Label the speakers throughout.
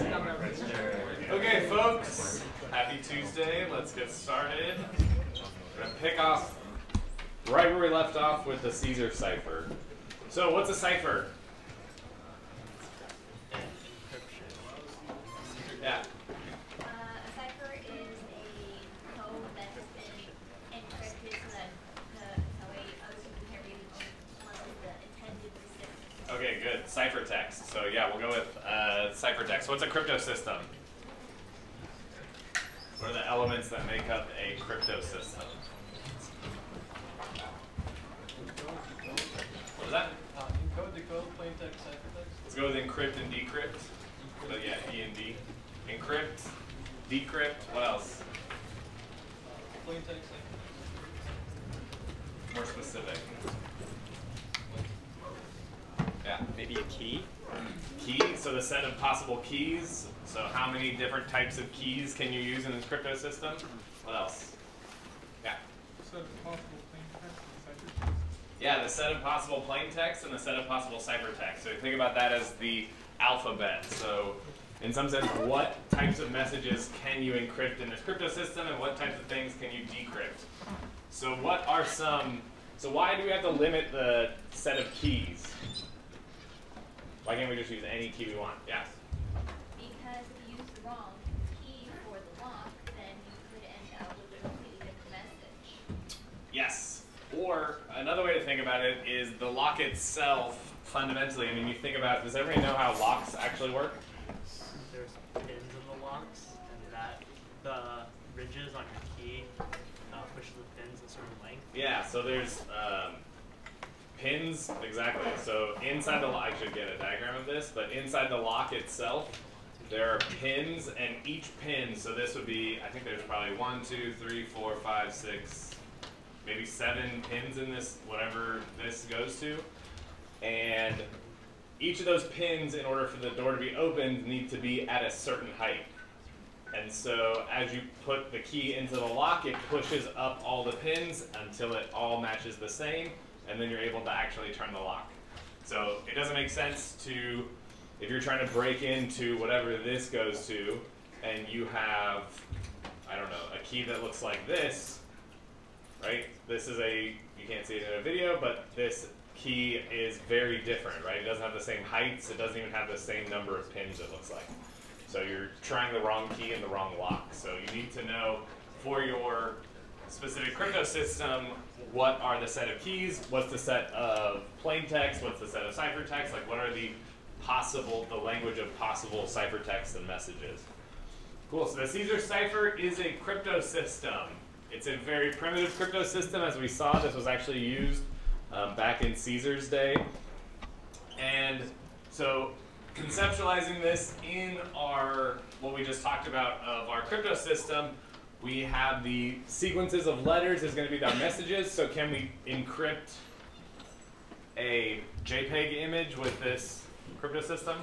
Speaker 1: Okay, folks. Happy Tuesday. Let's get started. We're gonna pick off right where we left off with the Caesar cipher. So, what's a cipher? Yeah.
Speaker 2: Uh, a cipher is a code that has been encrypted so that the, so a other people can't read it unless the intended recipient.
Speaker 1: Okay, good. Ciphertext. So yeah, we'll go with ciphertext. What's a crypto system? What are the elements that make up a crypto system? What is that?
Speaker 3: Uh, encode, decode, plain text, ciphertext.
Speaker 1: Let's go with encrypt and decrypt. So yeah, E and D. Encrypt, decrypt. What else?
Speaker 3: Plain text, ciphertext.
Speaker 1: More specific. Yeah.
Speaker 4: Maybe a key?
Speaker 1: Key. So the set of possible keys. So how many different types of keys can you use in this crypto system? What else? Yeah.
Speaker 5: Possible plain text.
Speaker 1: Yeah, the set of possible plain text and the set of possible ciphertext. So think about that as the alphabet. So in some sense, what types of messages can you encrypt in this crypto system and what types of things can you decrypt? So what are some, so why do we have to limit the set of keys? Why can't we just use any key we want? Yes.
Speaker 2: Because if you use the wrong key for the lock, then you could end up with a completely different message.
Speaker 1: Yes. Or another way to think about it is the lock itself, fundamentally, I mean, you think about, does everybody know how locks actually work?
Speaker 6: There's pins in the locks, and that the ridges on your key uh, push the pins a certain length.
Speaker 1: Yeah, so there's um, pins, exactly. So inside the lock, I should get a diagram of this, but inside the lock itself, there are pins, and each pin, so this would be, I think there's probably one, two, three, four, five, six, maybe seven pins in this, whatever this goes to. And each of those pins, in order for the door to be opened, need to be at a certain height. And so as you put the key into the lock, it pushes up all the pins until it all matches the same, and then you're able to actually turn the lock. So it doesn't make sense to, if you're trying to break into whatever this goes to, and you have, I don't know, a key that looks like this, right? This is a, you can't see it in a video, but this key is very different, right? It doesn't have the same heights, it doesn't even have the same number of pins, it looks like. So you're trying the wrong key in the wrong lock. So you need to know for your specific crypto system what are the set of keys, what's the set of plain text, what's the set of ciphertext, like what are the possible, the language of possible ciphertext and messages. Cool, so the Caesar cipher is a crypto system. It's a very primitive crypto system, as we saw. This was actually used um, back in Caesar's day. And so conceptualizing this in our, what we just talked about of our crypto system, we have the sequences of letters is going to be the messages. So can we encrypt a JPEG image with this crypto system?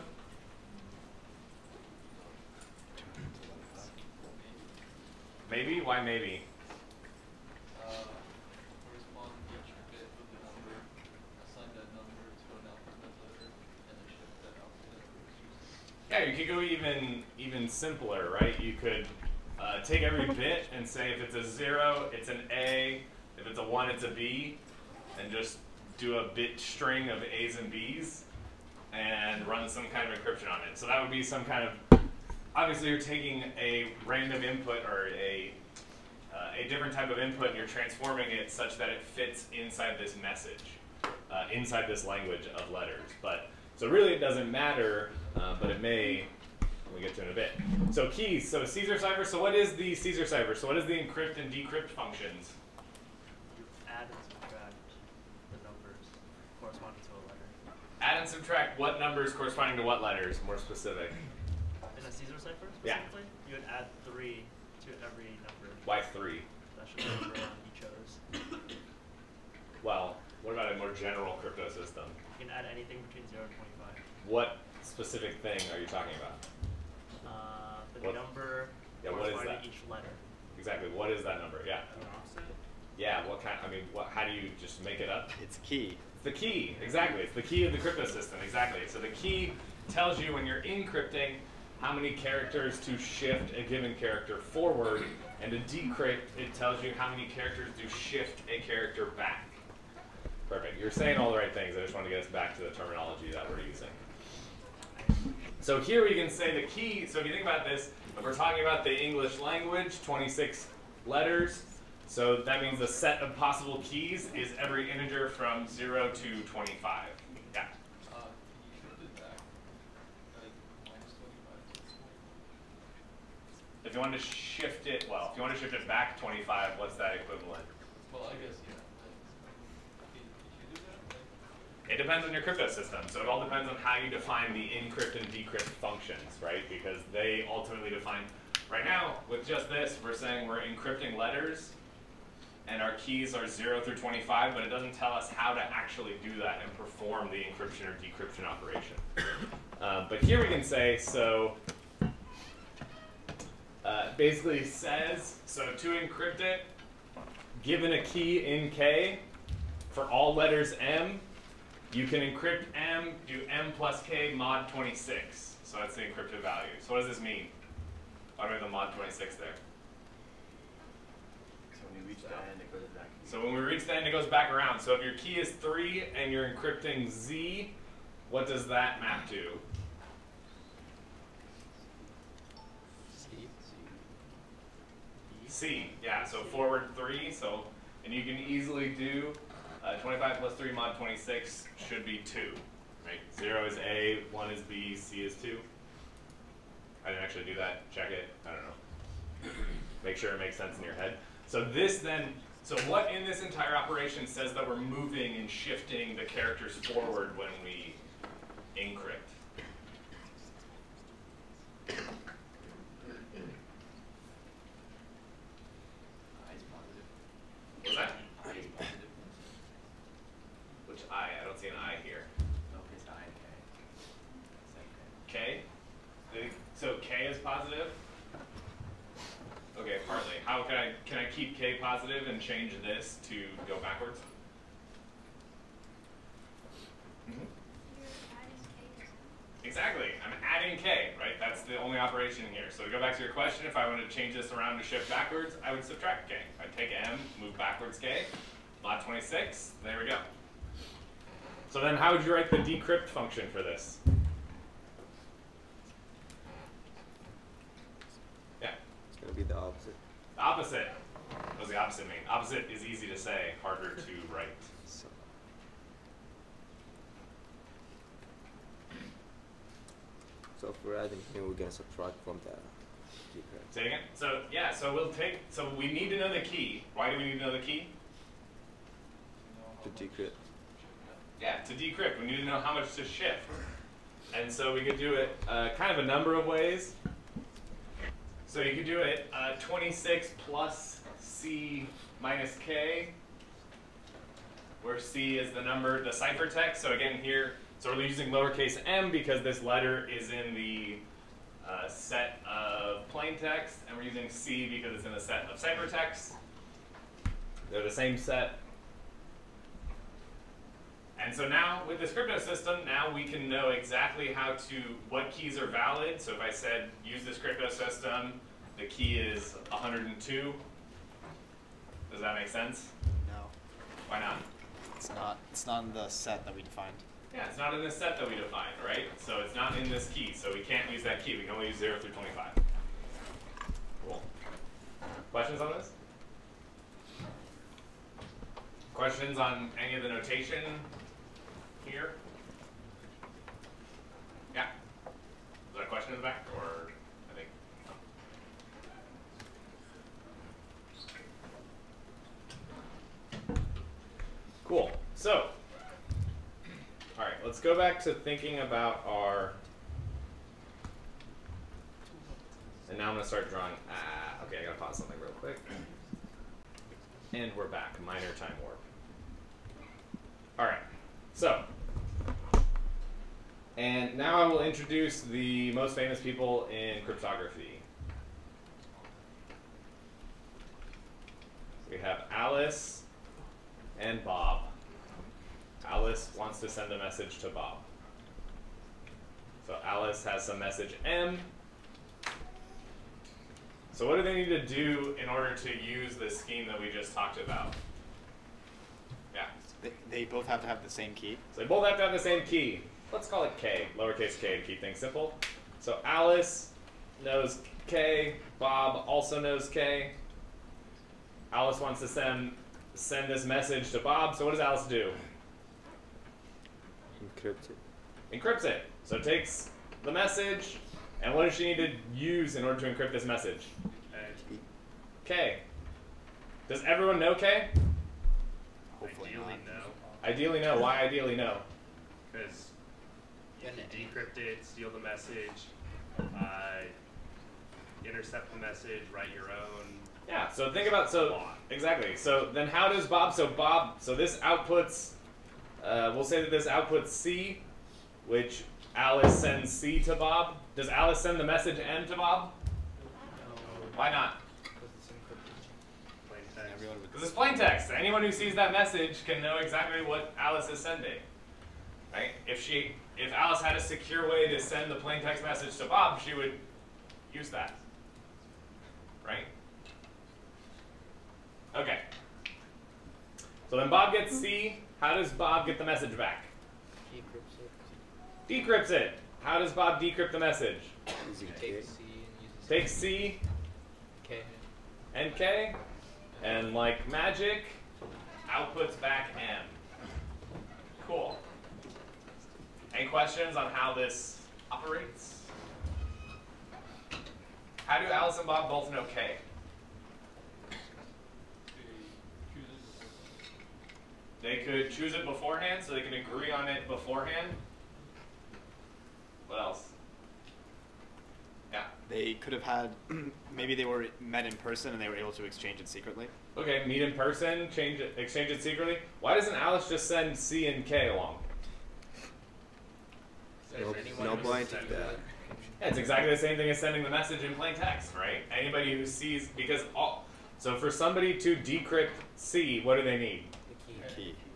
Speaker 1: Maybe? Why maybe?
Speaker 3: Uh, correspond each bit with a number, assign that number to an alphabet letter, and then shift that alphabet letter.
Speaker 1: Yeah, you could go even even simpler, right? You could uh, take every bit and say if it's a zero, it's an A. If it's a one, it's a B, and just do a bit string of A's and B's, and run some kind of encryption on it. So that would be some kind of. Obviously, you're taking a random input or a uh, a different type of input, and you're transforming it such that it fits inside this message, uh, inside this language of letters. But so really, it doesn't matter, uh, but it may. We'll get to in a bit. So keys. So Caesar cipher. So what is the Caesar cipher? So what is the encrypt and decrypt functions?
Speaker 6: You add and subtract the numbers corresponding to a letter.
Speaker 1: Add and subtract what numbers corresponding to what letters? More specific.
Speaker 6: In a Caesar cipher
Speaker 1: Yeah.
Speaker 6: specifically, you would add three to every number.
Speaker 1: Why three?
Speaker 6: That's just the number you chose.
Speaker 1: Well, what about a more general crypto system?
Speaker 6: You can add anything between zero and twenty-five.
Speaker 1: What specific thing are you talking about?
Speaker 6: Uh, the
Speaker 1: What-
Speaker 6: number
Speaker 1: Yeah, what is that?
Speaker 6: each letter.
Speaker 1: Exactly. What is that number? Yeah. Yeah. What kind? I mean, what? How do you just make it up?
Speaker 4: It's key.
Speaker 1: It's the key, exactly. It's the key of the crypto system, exactly. So the key tells you when you're encrypting how many characters to shift a given character forward, and to decrypt, it tells you how many characters to shift a character back. Perfect. You're saying all the right things. I just want to get us back to the terminology that we're using. So here we can say the key, so if you think about this, if we're talking about the English language, 26 letters, so that means the set of possible keys is every integer from 0 to 25. Yeah. If you want to shift it, well, if you want to shift it back 25, what's that equivalent?
Speaker 3: Well, I guess, yeah. Like, can, can you do that? Like,
Speaker 1: It depends on your crypto system. So it all depends on how you define the encrypt and decrypt functions, right? Because they ultimately define. Right now, with just this, we're saying we're encrypting letters, and our keys are 0 through 25, but it doesn't tell us how to actually do that and perform the encryption or decryption operation. Uh, but here we can say, so uh, basically says, so to encrypt it, given a key in K, for all letters M, you can encrypt M, do M plus K mod 26. So that's the encrypted value. So what does this mean? Why do we have the mod 26 there?
Speaker 4: So when you reach the end, it goes back.
Speaker 1: So when we reach the end, it goes back around. So if your key is 3 and you're encrypting Z, what does that map to? C, yeah, so forward 3, so, and you can easily do uh, 25 plus 3 mod 26 should be 2, right? 0 is A, 1 is B, C is 2. I didn't actually do that, check it, I don't know. Make sure it makes sense in your head. So this then, so what in this entire operation says that we're moving and shifting the characters forward when we encrypt?
Speaker 4: I is positive.
Speaker 1: What's that?
Speaker 4: I is positive.
Speaker 1: Which I? I don't see an I here.
Speaker 4: No, it's I and K. It's like
Speaker 1: K?
Speaker 4: K.
Speaker 1: The- So K is positive? Okay, partly. How can I, can I keep K positive and change this to go backwards?
Speaker 2: K to
Speaker 1: Exactly. I'm adding K, right? That's the only operation here. So to go back to your question, if I wanted to change this around to shift backwards, I would subtract K. I'd take M, move backwards K, mod 26, there we go. So then how would you write the decrypt function for this? Yeah.
Speaker 7: It's gonna be the opposite.
Speaker 1: The opposite. What opposite mean? Opposite is easy to say, harder to write.
Speaker 7: So, so if we're adding here, we're gonna subtract from the decrypt.
Speaker 1: Say it again. So yeah, so we'll take. So we need to know the key. Why do we need to know the key?
Speaker 3: you know, how
Speaker 7: To decrypt.
Speaker 1: Yeah, to decrypt, we need to know how much to shift. And so we could do it uh, kind of a number of ways. So you could do it uh, 26 plus C minus K, where C is the number, the ciphertext. So again here, so we're using lowercase m because this letter is in the uh, set of plain text, and we're using C because it's in the set of ciphertext. They're the same set. And so now with this crypto system, now we can know exactly how to, what keys are valid. So if I said use this crypto system, the key is 102. Does that make sense?
Speaker 8: No,
Speaker 1: Why not?
Speaker 8: it's not. It's not in the set that we defined.
Speaker 1: Yeah, it's not in this set that we defined, right? So it's not in this key, so we can't use that key. We can only use 0 through 25. Cool. Questions on this? Questions on any of the notation here? Yeah. Is there a question in the back, or I think? Cool. So, all right, let's go back to thinking about our. And now I'm gonna start drawing. Ah, okay, I gotta pause something real quick. And we're back. Minor time warp. All right. So. And now I will introduce the most famous people in cryptography. We have Alice and Bob. Alice wants to send a message to Bob. So Alice has some message M, So what do they need to do in order to use this scheme that we just talked about? Yeah.
Speaker 8: They, they both have to have the same key.
Speaker 1: So they both have to have the same key. Let's call it K, lowercase k to keep things simple. So Alice knows K, Bob also knows K. Alice wants to send send this message to Bob, so what does Alice do?
Speaker 7: Encrypts it.
Speaker 1: Encrypts it. So it takes the message, and what does she need to use in order to encrypt this message? K. Does everyone know K?
Speaker 8: Hopefully
Speaker 4: Ideally,
Speaker 8: not.
Speaker 4: no,
Speaker 1: Ideally no. Why ideally no?
Speaker 4: because you can decrypt it, steal the message, uh, intercept the message, write your own.
Speaker 1: Yeah, so think about so exactly. So then how does Bob so Bob so this outputs uh, we'll say that this outputs C, which Alice sends C to Bob. Does Alice send the message M to Bob? Why not?
Speaker 4: Plain text.
Speaker 8: Everyone would.
Speaker 1: Because it's plain text. Anyone who sees that message can know exactly what Alice is sending. Right? If she if Alice had a secure way to send the plain text message to Bob, she would use that. Right? Okay. So then Bob gets C. How does Bob get the message back?
Speaker 7: Decrypts it.
Speaker 1: Decrypts it. How does Bob decrypt the message?
Speaker 7: Using K.
Speaker 9: Take C and use
Speaker 1: Takes C
Speaker 9: K.
Speaker 1: and K, and like magic, outputs back M. Cool. Any questions on how this operates? How do Alice and Bob both know K?
Speaker 3: They choose it before.
Speaker 1: They could choose it beforehand, so they can agree on it beforehand. What else? Yeah.
Speaker 8: They could have had. maybe they were met in person and they were able to exchange it secretly.
Speaker 1: Okay, meet in person, change it, exchange it secretly. Why doesn't Alice just send C and K along?
Speaker 7: No,
Speaker 9: anyone
Speaker 7: no
Speaker 9: who's
Speaker 7: point
Speaker 9: sent
Speaker 7: to that.
Speaker 1: Yeah, it's exactly the same thing as sending the message in plain text, right? Anybody who sees because all so for somebody to decrypt C, what do they need?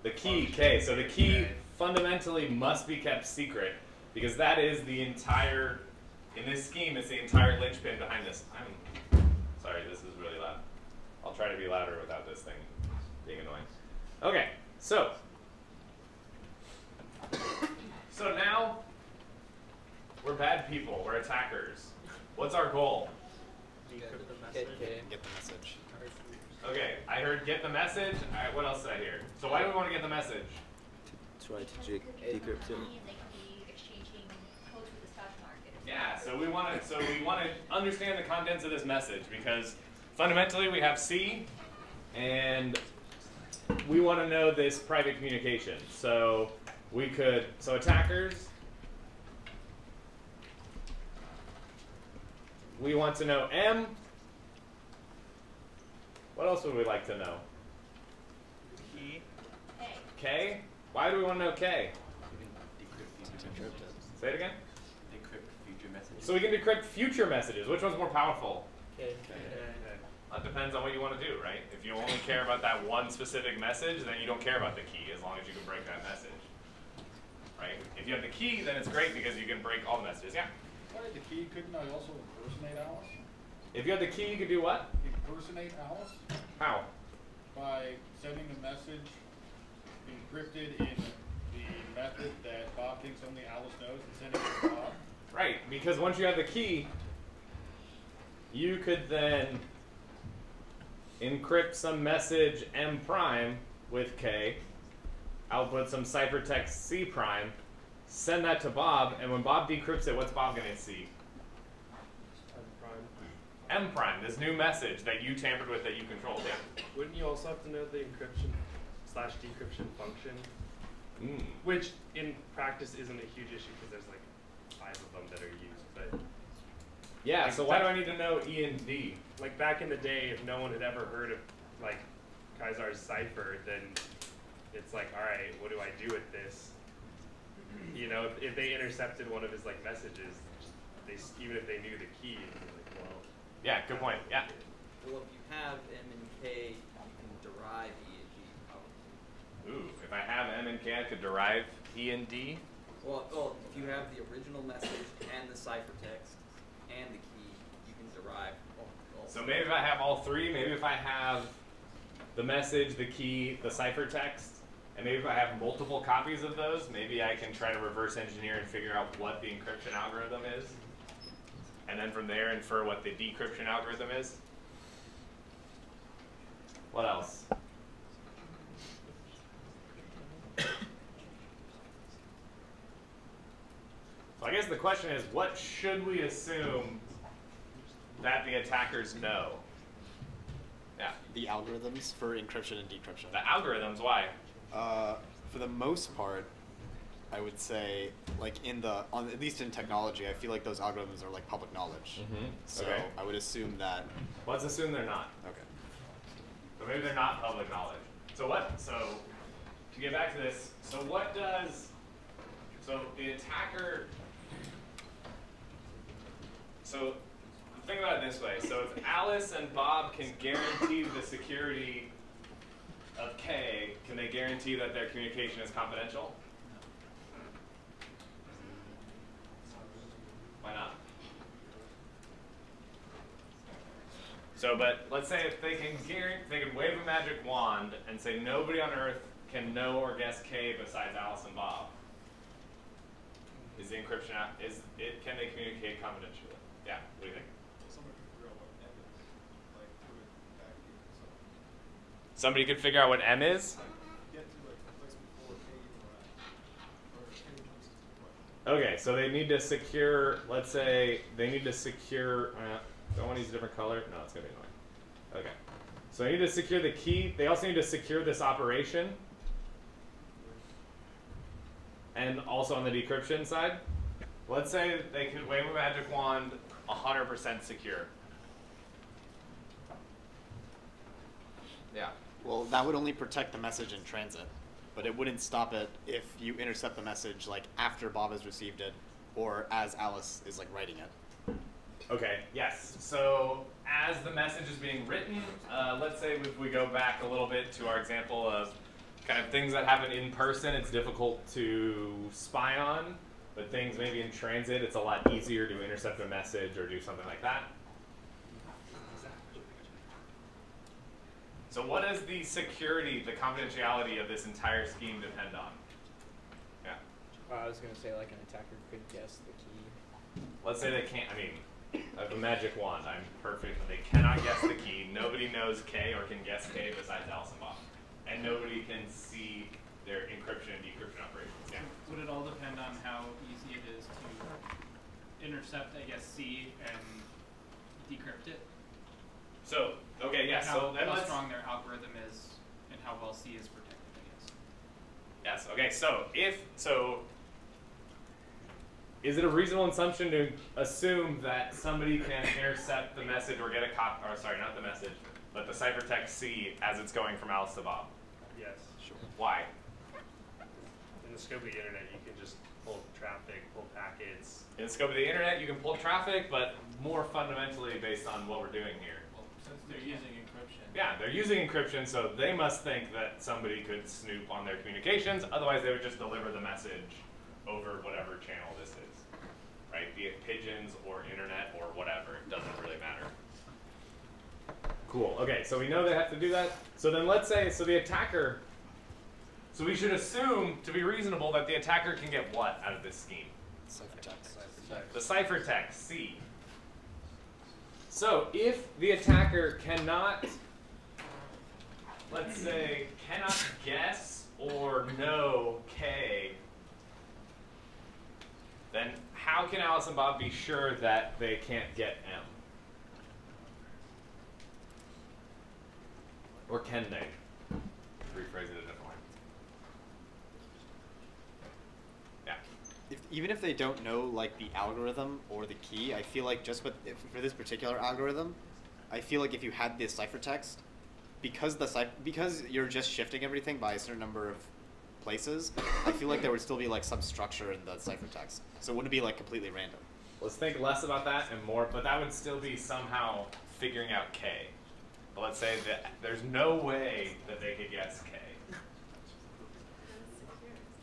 Speaker 9: The key.
Speaker 8: Key.
Speaker 1: The key K. So the key fundamentally must be kept secret because that is the entire in this scheme it's the entire linchpin behind this. I'm sorry, this is really loud. I'll try to be louder without this thing being annoying. Okay, so so now we're bad people, we're attackers. What's our goal?
Speaker 6: Decrypt the
Speaker 9: K,
Speaker 6: message.
Speaker 8: Get the message.
Speaker 1: Okay, I heard get the message. Alright, what else did I hear? So why do we want to get the message?
Speaker 7: To try to de- decrypt it.
Speaker 2: They could be exchanging codes with the stock market. or
Speaker 1: Yeah, so we want to so we want to understand the contents of this message because fundamentally we have C and we want to know this private communication. So we could so attackers we want to know M. What else would we like to know?
Speaker 6: Key.
Speaker 2: Hey,
Speaker 1: K? Why do we want to know K?
Speaker 8: To encrypt it.
Speaker 1: Say it again.
Speaker 4: Decrypt future messages.
Speaker 1: So we can decrypt future messages. Which one's more powerful?
Speaker 9: K.
Speaker 1: That depends on what you want to do, right? If you only care about that one specific message, then you don't care about the key as long as you can break that message. Right? If you have the key, then it's great because you can break all the messages. Yeah.
Speaker 5: Why the key, couldn't I also impersonate Alice?
Speaker 1: If you have the key, you can do what?
Speaker 5: Impersonate Alice
Speaker 1: How?
Speaker 5: by sending a message encrypted in the method that Bob thinks only Alice knows and sending it to Bob.
Speaker 1: Right, because once you have the key, you could then encrypt some message M prime with K, output some ciphertext C prime, send that to Bob, and when Bob decrypts it, what's Bob going to see? M prime, this new message that you tampered with that you controlled. Yeah.
Speaker 10: Wouldn't you also have to know the encryption slash decryption function?
Speaker 1: Mm.
Speaker 10: Which in practice isn't a huge issue because there's like five of them that are used. But
Speaker 1: Yeah, so why do I need to know E and D?
Speaker 10: like back in the day, if no one had ever heard of like Kaiser's cipher, then it's like, all right, what do I do with this? You know, if, if they intercepted one of his like messages, they even if they knew the key, it'd be like, well,
Speaker 1: Yeah, good point. Yeah.
Speaker 9: Well, if you have M and K, you can derive E and G probably.
Speaker 1: Ooh, if I have M and K, I could derive E and D.
Speaker 9: Well, well, if you have the original message and the ciphertext and the key, you can derive all, all
Speaker 1: So maybe if I have all three, maybe if I have the message, the key, the ciphertext, and maybe if I have multiple copies of those, maybe I can try to reverse engineer and figure out what the encryption algorithm is. And then from there infer what the decryption algorithm is. What else? So I guess the question is, what should we assume that the attackers know? Yeah,
Speaker 8: The algorithms for encryption and decryption.
Speaker 1: the algorithms. Why?
Speaker 8: Uh, for the most part, I would say, like in the, on, at least in technology, I feel like those algorithms are like public knowledge.
Speaker 1: Mhm.
Speaker 8: So
Speaker 1: Okay.
Speaker 8: I would assume that.
Speaker 1: Let's assume they're not.
Speaker 8: Okay.
Speaker 1: So maybe they're not public knowledge. So what? So to get back to this, so what does? So the attacker. So think about it this way. So if Alice and Bob can guarantee the security of K, can they guarantee that their communication is confidential? Why not? So, but let's say if they can guarantee, they can wave a magic wand and say nobody on Earth can know or guess K besides Alice and Bob. Is the encryption is it? Can they communicate confidentially? Yeah. What do you think? Somebody could figure out what M is. Okay, so they need to secure. Let's say they need to secure. Uh, don't want to use a different color? No, it's gonna be annoying. Okay, so they need to secure the key. They also need to secure this operation, and also on the decryption side. Let's say they could wave a magic wand, 100% secure. Yeah.
Speaker 8: Well, that would only protect the message in transit, but it wouldn't stop it if you intercept the message like after Bob has received it or as Alice is like writing it.
Speaker 1: Okay, yes. So as the message is being written, uh, let's say if we go back a little bit to our example of kind of things that happen in person, it's difficult to spy on, but things maybe in transit, it's a lot easier to intercept a message or do something like that. So what does the security, the confidentiality of this entire scheme depend on? Yeah.
Speaker 7: Uh, I was gonna say like an attacker could guess the key.
Speaker 1: Let's say they can't. I mean, I have a magic wand. I'm perfect. They cannot guess the key. Nobody knows K or can guess K besides Alice and Bob, and nobody can see their encryption and decryption operations. Yeah.
Speaker 11: Would it all depend on how easy it is to intercept, I guess, C and decrypt it?
Speaker 1: So okay, yeah.
Speaker 11: how,
Speaker 1: So then
Speaker 11: how strong their algorithm is and how well C is protected, I guess.
Speaker 1: Yes. Okay. So if so, is it a reasonable assumption to assume that somebody can intercept the message or get a cop? Or sorry, not the message, but the ciphertext C as it's going from Alice to Bob?
Speaker 10: Yes.
Speaker 8: Sure.
Speaker 1: Why?
Speaker 10: In the scope of the internet, you can just pull traffic, pull packets.
Speaker 1: In the scope of the internet, you can pull traffic, but more fundamentally based on what we're doing here.
Speaker 3: Well, since they're using encryption.
Speaker 1: Yeah, they're using encryption, so they must think that somebody could snoop on their communications. Otherwise, they would just deliver the message over whatever channel this is, right? Be it pigeons or internet or whatever. It doesn't really matter. Cool. Okay, so we know they have to do that. So then let's say, so the attacker, so we should assume, to be reasonable, that the attacker can get what out of this scheme?
Speaker 8: Ciphertext.
Speaker 1: The ciphertext C. So if the attacker cannot, let's say, cannot guess or know K, then how can Alice and Bob be sure that they can't get M? Or can they? Rephrase it a different way. Yeah.
Speaker 8: If, even if they don't know like the algorithm or the key, I feel like just with if, for this particular algorithm, I feel like if you had this ciphertext, because the because you're just shifting everything by a certain number of places, I feel like there would still be like some structure in the ciphertext. So it wouldn't be like completely random.
Speaker 1: Let's think less about that and more, but that would still be somehow figuring out K. But let's say that there's no way that they could guess K.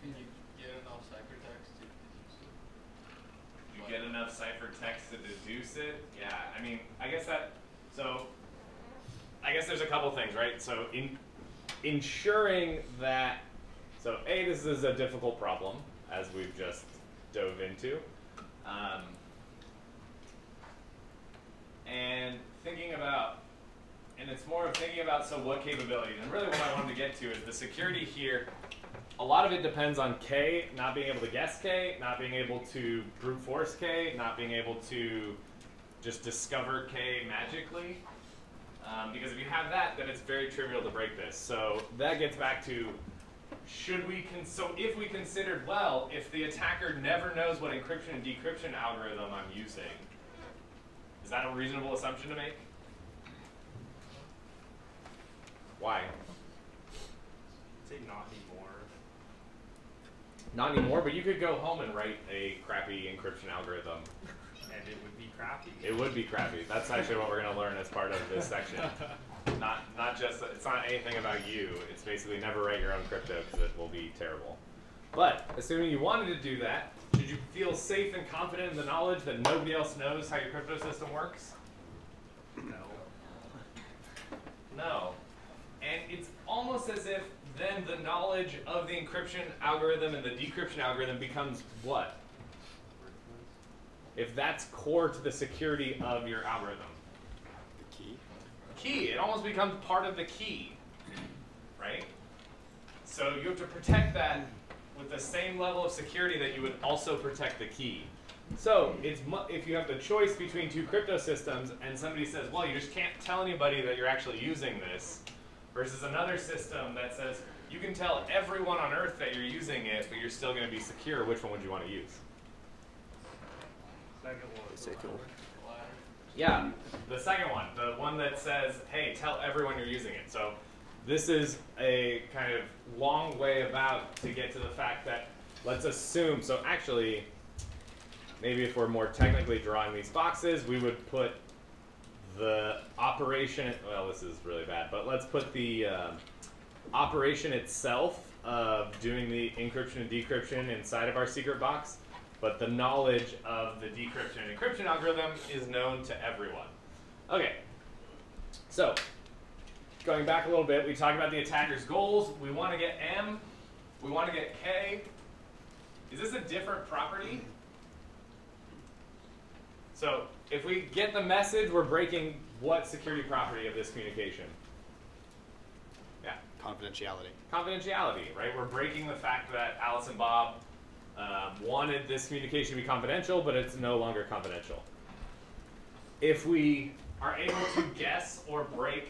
Speaker 3: Can you get enough ciphertext to deduce it?
Speaker 1: You get enough ciphertext to deduce it? Yeah, I mean, I guess that So I guess there's a couple things, right? So in ensuring that so a this is a difficult problem as we've just dove into. Um, and thinking about and it's more of thinking about so what capabilities and really what I wanted to get to is the security here a lot of it depends on K not being able to guess K, not being able to brute force K, not being able to just discover K magically. Um, because if you have that, then it's very trivial to break this. So that gets back to should we so if we considered well, if the attacker never knows what encryption and decryption algorithm I'm using, is that a reasonable assumption to make? Why?
Speaker 4: Say not.
Speaker 1: Not anymore, but you could go home and write a crappy encryption algorithm.
Speaker 4: And it would be crappy.
Speaker 1: It would be crappy. That's actually what we're going to learn as part of this section. Not not just it's not anything about you. It's basically never write your own crypto because it will be terrible. But assuming you wanted to do that, should you feel safe and confident in the knowledge that nobody else knows how your crypto system works?
Speaker 4: No.
Speaker 1: No. And it's almost as if then the knowledge of the encryption algorithm and the decryption algorithm becomes what? If that's core to the security of your algorithm.
Speaker 8: The key.
Speaker 1: Key. It almost becomes part of the key. Right? So you have to protect that with the same level of security that you would also protect the key. So it's mu- if you have the choice between two crypto systems and somebody says, well, you just can't tell anybody that you're actually using this, versus another system that says you can tell everyone on Earth that you're using it, but you're still going to be secure, which one would you want to use?
Speaker 4: Second one.
Speaker 7: Second one.
Speaker 1: Yeah, the second one, the one that says, hey, tell everyone you're using it. So this is a kind of long way about to get to the fact that let's assume, so actually, maybe if we're more technically drawing these boxes, we would put the operation, well, this is really bad, but let's put the um operation itself of doing the encryption and decryption inside of our secret box, but the knowledge of the decryption and encryption algorithm is known to everyone. Okay, so going back a little bit, we talked about the attacker's goals. We want to get M, we want to get K. Is this a different property? So if we get the message, we're breaking what security property of this communication? Yeah,
Speaker 8: Confidentiality.
Speaker 1: confidentiality, right? We're breaking the fact that Alice and Bob um, wanted this communication to be confidential, but it's no longer confidential. If we are able to guess or break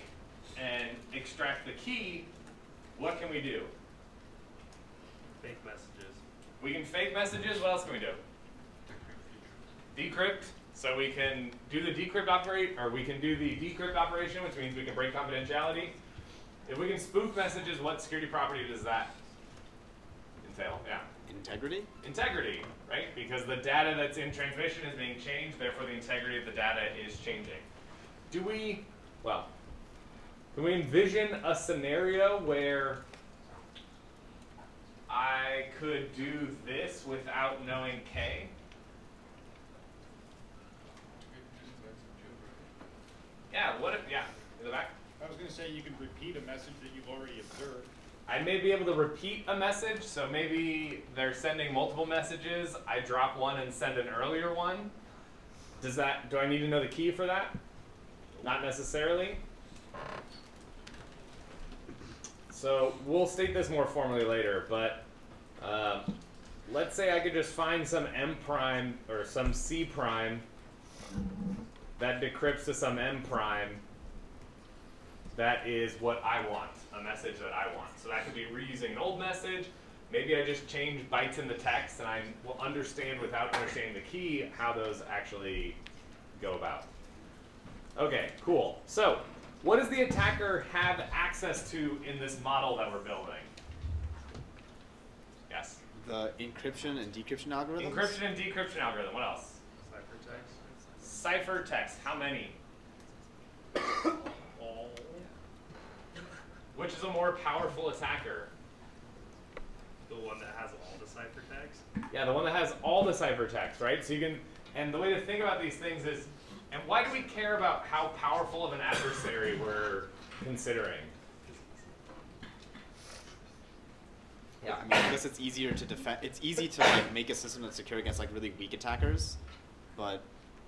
Speaker 1: and extract the key, what can we do?
Speaker 4: Fake messages.
Speaker 1: We can fake messages. What else can we do? Decrypt. So we can do the decrypt operate, or we can do the decrypt operation, which means we can break confidentiality. If we can spoof messages, what security property does that entail? Yeah.
Speaker 8: Integrity.
Speaker 1: Integrity, right? Because the data that's in transmission is being changed, therefore the integrity of the data is changing. Do we, well, can we envision a scenario where I could do this without knowing K? Yeah, what if, yeah, in the back?
Speaker 5: I was gonna say you can repeat a message that you've already observed.
Speaker 1: I may be able to repeat a message, so maybe they're sending multiple messages. I drop one and send an earlier one. Does that? Do I need to know the key for that? Not necessarily. So we'll state this more formally later, but um, let's say I could just find some m prime or some c prime that decrypts to some m prime that is what I want, a message that I want. So that could be reusing an old message. Maybe I just change bytes in the text and I will understand without understanding the key how those actually go about. Okay, cool. So, what does the attacker have access to in this model that we're building? Yes.
Speaker 8: The encryption and decryption algorithm?
Speaker 1: Encryption and decryption algorithm. What else?
Speaker 4: Ciphertext.
Speaker 1: Ciphertext. How many? Which is a more powerful attacker?
Speaker 4: The one that has all the ciphertext.
Speaker 1: Yeah, the one that has all the ciphertext, right? So you can, and the way to think about these things is, And why do we care about how powerful of an adversary we're considering?
Speaker 8: Yeah, I mean, I guess it's easier to defend. It's easy to like make a system that's secure against like really weak attackers, but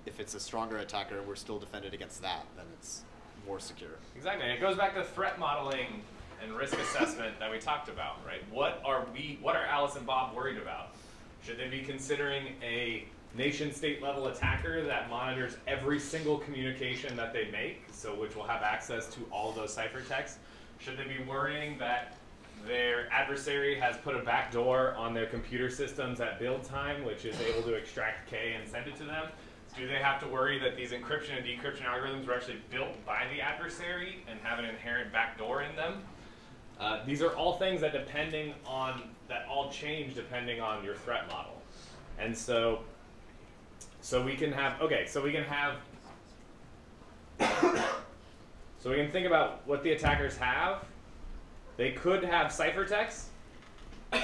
Speaker 8: if it's a stronger attacker, and we're still defended against that. Then it's more secure.
Speaker 1: Exactly. It goes back to threat modeling and risk assessment that we talked about, right? What are we what are Alice and Bob worried about? Should they be considering a nation state level attacker that monitors every single communication that they make, so which will have access to all those ciphertexts? Should they be worrying that their adversary has put a backdoor on their computer systems at build time, which is able to extract K and send it to them? Do they have to worry that these encryption and decryption algorithms were actually built by the adversary and have an inherent backdoor in them? Uh, these are all things that depending on that all change depending on your threat model, and so so we can have okay, so we can have so we can think about what the attackers have. They could have ciphertext.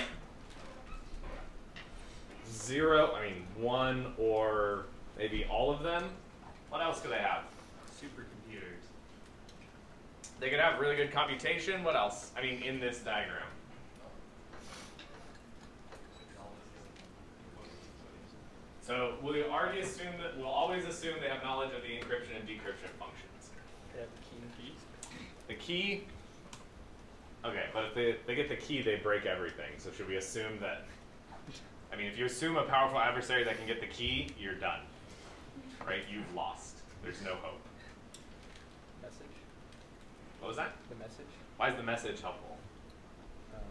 Speaker 1: Zero, I mean one or maybe all of them. What else could they have?
Speaker 10: Supercomputers.
Speaker 1: They could have really good computation. What else? I mean, in this diagram. So we already assume that we'll always assume they have knowledge of the encryption and decryption functions.
Speaker 9: They have key keys.
Speaker 1: The key. Okay, but if they, they get the key, they break everything. So should we assume that? I mean, if you assume a powerful adversary that can get the key, you're done. Right? You've lost. There's no hope.
Speaker 9: Message.
Speaker 1: What was that?
Speaker 9: The message.
Speaker 1: Why is the message helpful?
Speaker 9: Um,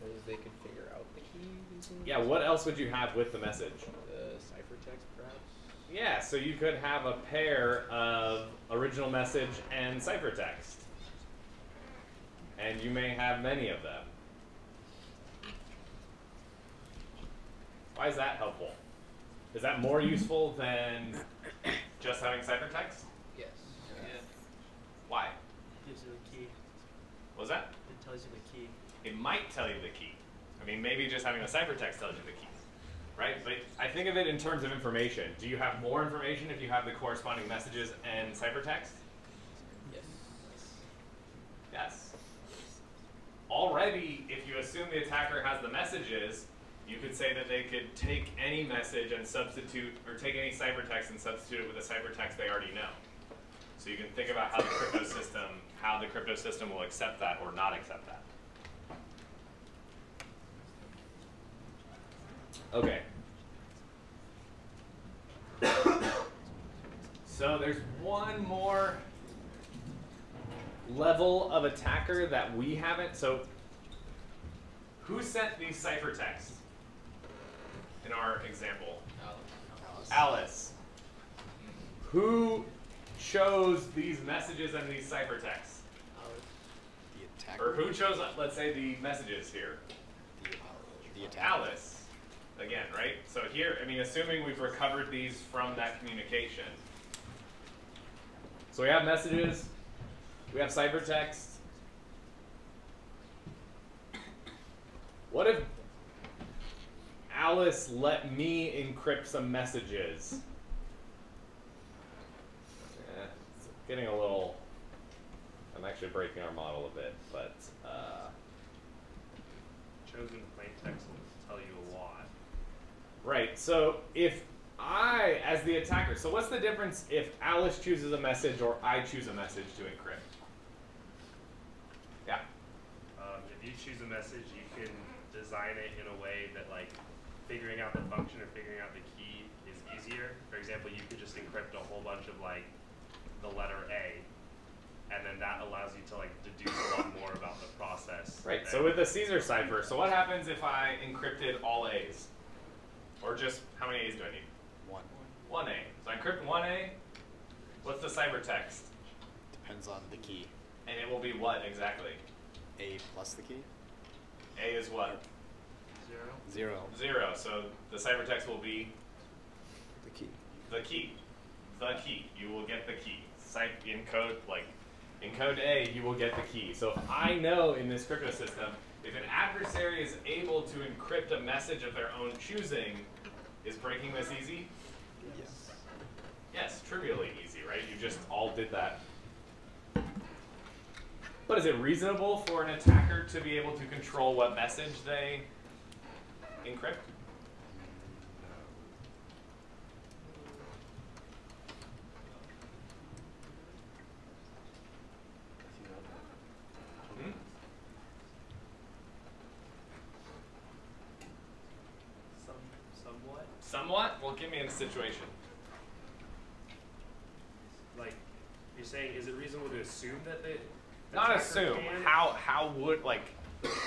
Speaker 9: because they could figure out the key using
Speaker 1: Yeah, what else would you have with the message?
Speaker 9: the ciphertext, perhaps.
Speaker 1: Yeah, so you could have a pair of original message and ciphertext. And you may have many of them. Why is that helpful? Is that more useful than just having ciphertext?
Speaker 9: Yes.
Speaker 1: Why?
Speaker 6: It Gives you the key.
Speaker 1: What was that?
Speaker 6: It tells you the key.
Speaker 1: It might tell you the key. I mean, maybe just having the ciphertext tells you the key. Right? But I think of it in terms of information. Do you have more information if you have the corresponding messages and ciphertext?
Speaker 9: Yes.
Speaker 1: Yes. Already, if you assume the attacker has the messages, you could say that they could take any message and substitute, or take any ciphertext and substitute it with a ciphertext they already know. So you can think about how the crypto system, how the crypto system will accept that or not accept that. Okay. So there's one more level of attacker that we haven't. So who sent these ciphertexts in our example?
Speaker 9: Alice.
Speaker 1: Alice. Who chose these messages and these ciphertexts?
Speaker 8: The attacker.
Speaker 1: Or who chose, let's say, the messages here?
Speaker 8: The, the attacker.
Speaker 1: Alice. Again, right? So here, I mean, assuming we've recovered these from that communication. So we have messages, we have ciphertext. What if Alice let me encrypt some messages? Eh, it's getting a little. I'm actually breaking our model a bit, but. Uh,
Speaker 10: Chosen plain text will tell you a lot.
Speaker 1: Right. So if I, as the attacker, so what's the difference if Alice chooses a message or I choose a message to encrypt? Yeah.
Speaker 10: Um, if you choose a message, you can design it in a way that like figuring out the function or figuring out the key is easier. For example, you could just encrypt a whole bunch of like the letter A, and then that allows you to like deduce a lot more about the process.
Speaker 1: Right. So with the Caesar cipher, so what happens if I encrypted all A's? Or just how many A's do I need?
Speaker 8: One.
Speaker 1: One A. So I encrypt one A. What's the ciphertext?
Speaker 8: Depends on the key.
Speaker 1: And it will be what exactly?
Speaker 8: A plus the key.
Speaker 1: A is what?
Speaker 6: Zero.
Speaker 8: Zero.
Speaker 1: Zero. So the ciphertext will be
Speaker 7: The key.
Speaker 1: the key. The key. You will get the key. Cipher in code like in code A, you will get the key. So if I know in this crypto system, if an adversary is able to encrypt a message of their own choosing, is breaking this easy?
Speaker 8: Yes.
Speaker 1: Yes, trivially easy, right? You just all did that. But is it reasonable for an attacker to be able to control what message they encrypt?
Speaker 4: Some, somewhat.
Speaker 1: Somewhat? Well, give me a situation.
Speaker 4: Like, you're saying, is it reasonable to assume that they?
Speaker 1: Not assume.
Speaker 4: can-
Speaker 1: How how would like?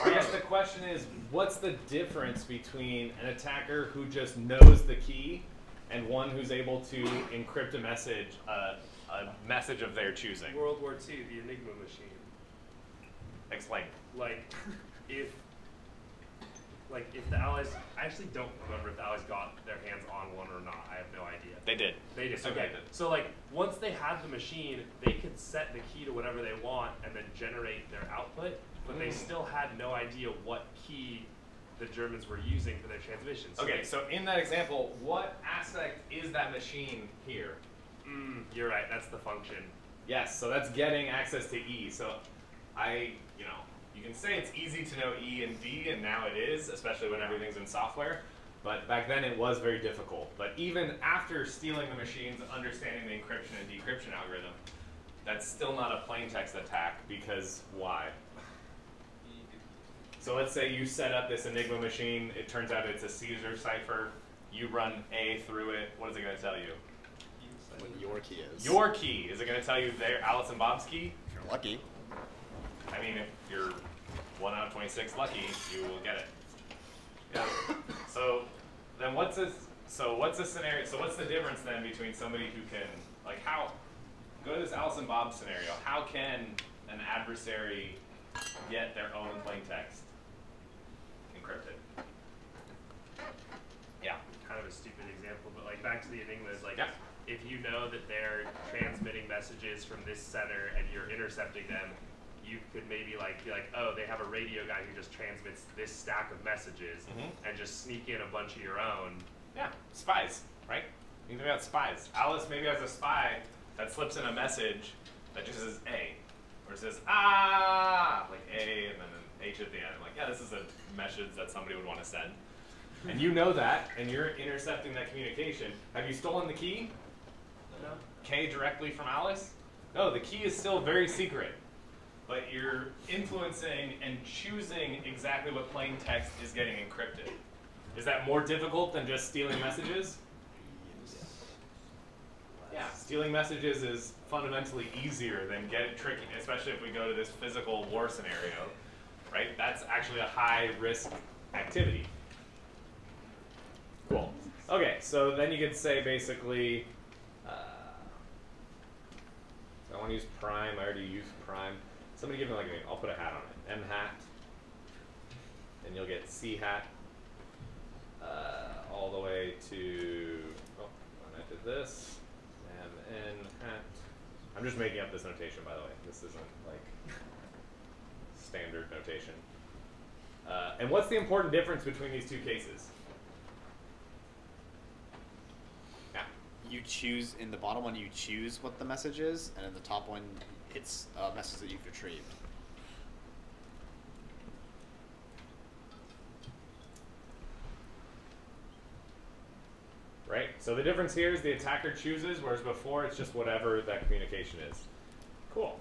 Speaker 1: I guess the question is, what's the difference between an attacker who just knows the key and one who's able to encrypt a message, uh, a message of their choosing?
Speaker 4: World War II, the Enigma machine.
Speaker 1: Explain.
Speaker 4: Like, if, like, if the Allies, I actually don't remember if the Allies got their hands on one or not. I have no idea.
Speaker 1: They did.
Speaker 4: They did. Okay.
Speaker 1: did.
Speaker 4: So like, once they had the machine, they could set the key to whatever they want and then generate their output. But they
Speaker 1: Mm.
Speaker 4: still had no idea what key the Germans were using for their transmissions.
Speaker 1: Okay, so in that example, what aspect is that machine here?
Speaker 4: Mm, you're right. That's the function.
Speaker 1: Yes, so that's getting access to E. So I, you know, you can say it's easy to know E and D, and now it is, especially when everything's in software. But back then it was very difficult. But even after stealing the machines, understanding the encryption and decryption algorithm, that's still not a plain text attack because why? So let's say you set up this Enigma machine, it turns out it's a Caesar cipher, you run A through it, what is it going to tell you?
Speaker 8: What your key is.
Speaker 1: Your key. Is it going to tell you their Alice and Bob's key?
Speaker 8: If you're lucky.
Speaker 1: I mean, if you're 1 out of 26 lucky, you will get it. Yeah. So then what's this, so what's the scenario, so what's the difference then between somebody who can, like how, go to this Alice and Bob scenario, how can an adversary get their own plain text encrypted? Yeah.
Speaker 4: Kind of a stupid example, but like back to the Enigma is like,
Speaker 1: Yeah.
Speaker 4: if you know that they're transmitting messages from this center and you're intercepting them, you could maybe like be like, oh, they have a radio guy who just transmits this stack of messages
Speaker 1: Mhm.
Speaker 4: and just sneak in a bunch of your own.
Speaker 1: Yeah, spies, right? You think about spies. Alice maybe has a spy that slips in a message that just says A, or it says ah, like A and then H at the end. I'm like, yeah, this is a message that somebody would want to send. And you know that, and you're intercepting that communication. Have you stolen the key?
Speaker 4: No.
Speaker 1: K directly from Alice? No, the key is still very secret. But you're influencing and choosing exactly what plain text is getting encrypted. Is that more difficult than just stealing messages? Yeah, stealing messages is fundamentally easier than get tricky, especially if we go to this physical war scenario, right? That's actually a high risk activity. Cool. Okay, so then you could say basically, uh, I want to use prime. I already used prime. Somebody give me like a name. I'll put a hat on it. M hat. And you'll get C hat. Uh, all the way to. Oh, when I did this. M N hat. I'm just making up this notation, by the way. This isn't like standard notation. Uh, and what's the important difference between these two cases? Yeah.
Speaker 8: You choose in the bottom one. You choose what the message is, and in the top one, it's a message that you've retrieved.
Speaker 1: right? So the difference here is the attacker chooses, whereas before it's just whatever that communication is. Cool.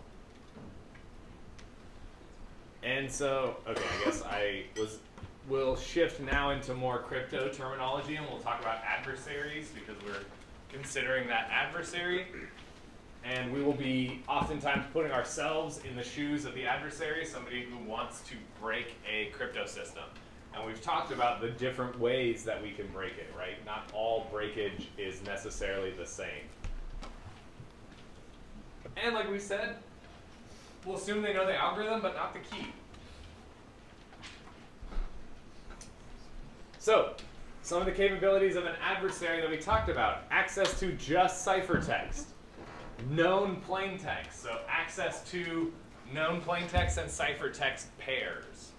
Speaker 1: And so, okay, I guess I was, we'll shift now into more crypto terminology and we'll talk about adversaries because we're considering that adversary. And we will be oftentimes putting ourselves in the shoes of the adversary, somebody who wants to break a crypto system. And we've talked about the different ways that we can break it, right? Not all breakage is necessarily the same. And like we said, we'll assume they know the algorithm, but not the key. So, some of the capabilities of an adversary that we talked about access to just ciphertext, known plaintext. so access to known plaintext and ciphertext pairs.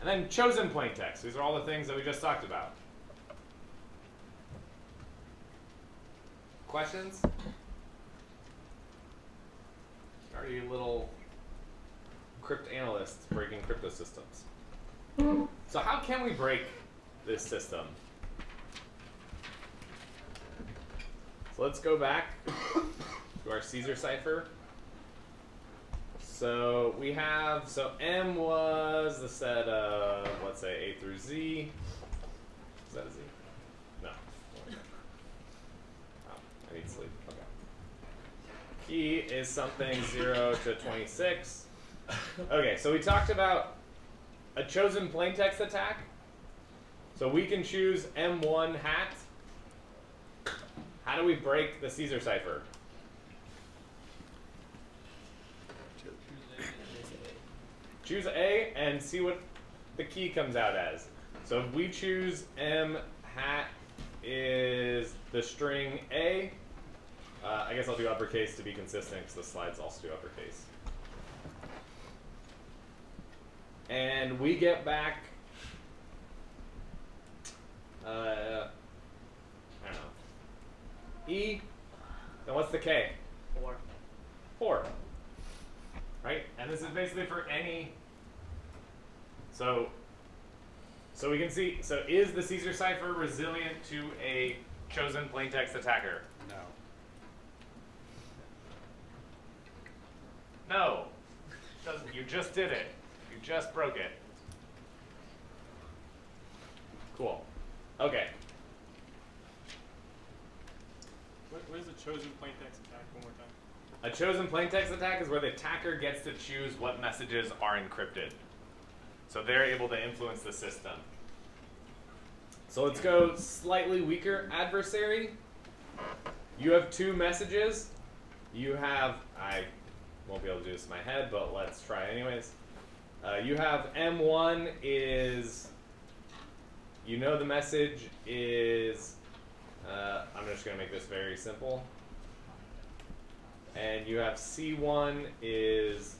Speaker 1: And then chosen plaintext. These are all the things that we just talked about. Questions? Are you little cryptanalysts breaking crypto systems? So how can we break this system? So let's go back to our Caesar cipher. So we have, so M was the set of, let's say, A through Z. Is that a Z? No. Oh, I need sleep. Okay. Key is something 0 to 26. Okay, so we talked about a chosen plaintext attack. So we can choose M1 hat. How do we break the Caesar cipher? Choose A and see what the key comes out as. So if we choose M hat is the string A, uh, I guess I'll do uppercase to be consistent because the slides also do uppercase. And we get back, uh, I don't know, E, then what's the K?
Speaker 6: Four.
Speaker 1: Four. Right? And this is basically for any. So, so we can see, so is the Caesar cipher resilient to a chosen plaintext attacker?
Speaker 8: No.
Speaker 1: No. Doesn't, you just did it. You just broke it. Cool. Okay.
Speaker 12: What, what is a chosen plaintext attack? One more time.
Speaker 1: A chosen plaintext attack is where the attacker gets to choose what messages are encrypted. So they're able to influence the system. So let's go slightly weaker adversary. You have two messages. You have, I won't be able to do this in my head, but let's try anyways. Uh, you have M1 is, you know the message is, uh, I'm just going to make this very simple. And you have C1 is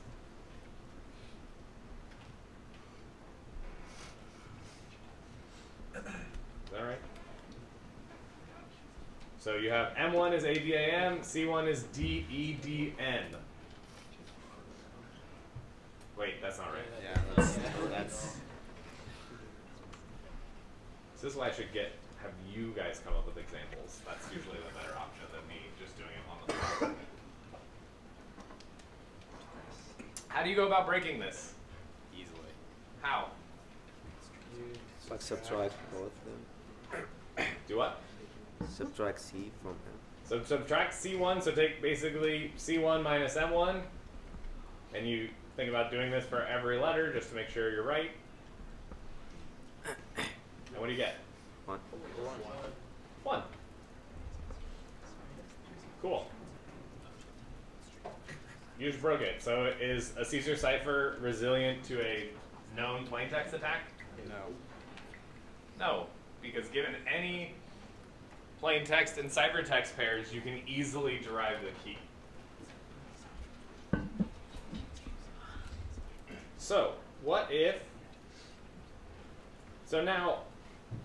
Speaker 1: Is that right? So you have M1 is ADAM, C1 is DEDN. Wait, that's not right.
Speaker 8: Yeah, that's that's.
Speaker 1: So this is why I should get have you guys come up with examples. That's usually the better option than me just doing it on the fly. How do you go about breaking this?
Speaker 8: Easily.
Speaker 1: How?
Speaker 7: Like subtract both of them.
Speaker 1: Do what?
Speaker 7: Subtract C from him.
Speaker 1: So subtract C1, so take basically C1 minus M1, and you think about doing this for every letter just to make sure you're right. And what do you get?
Speaker 7: One.
Speaker 1: One. Cool. You just broke it. So is a Caesar cipher resilient to a known plaintext attack?
Speaker 8: No.
Speaker 1: No, because given any plain text and ciphertext pairs, you can easily derive the key. So, what if? So now,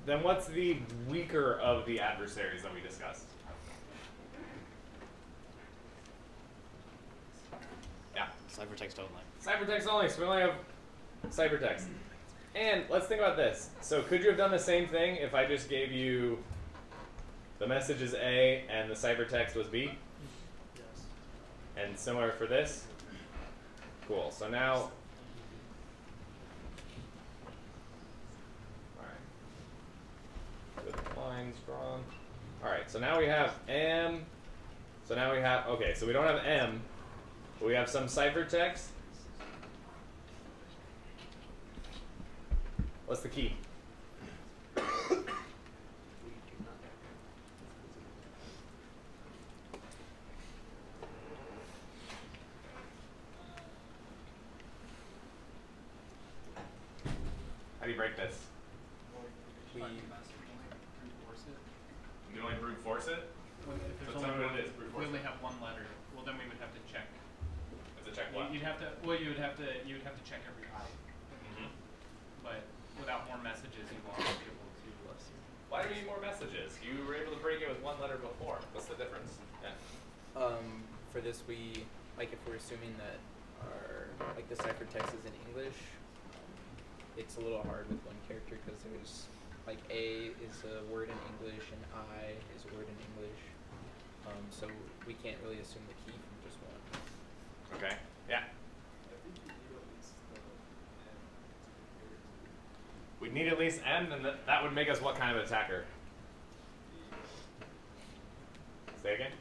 Speaker 1: then what's the weaker of the adversaries that we discussed? Yeah.
Speaker 8: Ciphertext only.
Speaker 1: Ciphertext only, so we only have ciphertext. And let's think about this. So could you have done the same thing if I just gave you the message is A and the ciphertext was B?
Speaker 6: Yes.
Speaker 1: And similar for this? Cool. So now Alright. Good lines drawn. Alright, so now we have M. So now we have okay, so we don't have M, we have some ciphertext. What's the key? How do you break this?
Speaker 11: We brute force it.
Speaker 1: You only brute force it?
Speaker 11: When, if there's
Speaker 1: So
Speaker 11: only
Speaker 1: tell me what
Speaker 11: one,
Speaker 1: it is, brute
Speaker 11: we
Speaker 1: force
Speaker 11: only
Speaker 1: it.
Speaker 11: have one letter. Well, then we would have to check.
Speaker 1: It's a check
Speaker 11: You-
Speaker 1: what?
Speaker 11: You'd have to. Well, you would have to. You would have to check every I. But without more messages, you won't be able to.
Speaker 1: Well, Why do we need more messages? You were able to break it with one letter before. What's the difference? Yeah.
Speaker 9: Um, for this, we like if we're assuming that our like the ciphertext is in English, um, it's a little hard with one character because there's like A is a word in English and I is a word in English. Um, so we can't really assume the key from just one.
Speaker 1: Okay. Yeah. We need at least M, and that, that would make us what kind of attacker? Say again?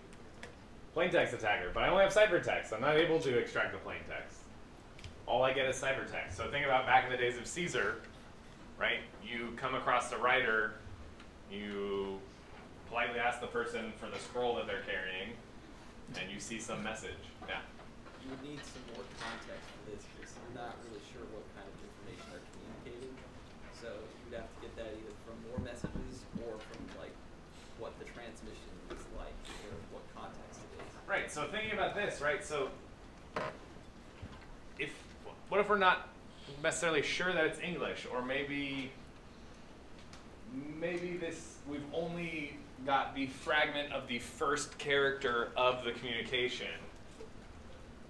Speaker 1: Plain text attacker, but I only have ciphertext. I'm not able to extract the plain text. All I get is ciphertext. So think about back in the days of Caesar, right? You come across the writer, you politely ask the person for the scroll that they're carrying, and you see some message. Yeah.
Speaker 9: You need some more context for this because I'm not really sure what kind of information they're communicating. So you'd have to get that either from more messages or from like what the transmission is like or what context it is.
Speaker 1: Right. So thinking about this, right? So if what if we're not necessarily sure that it's English, or maybe maybe this we've only got the fragment of the first character of the communication,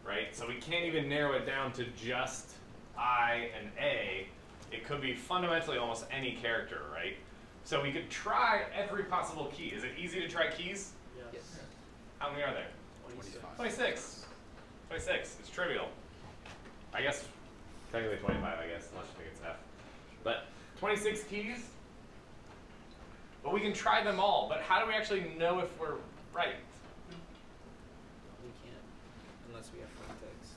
Speaker 1: right? So we can't even narrow it down to just I and A. It could be fundamentally almost any character, right? So we could try every possible key. Is it easy to try keys?
Speaker 6: Yes.
Speaker 1: How many are there? 26. 26. It's trivial. I guess technically 25, I guess, unless you think it's F. But 26 keys. But we can try them all. But how do we actually know if we're right?
Speaker 9: We can't unless we have context.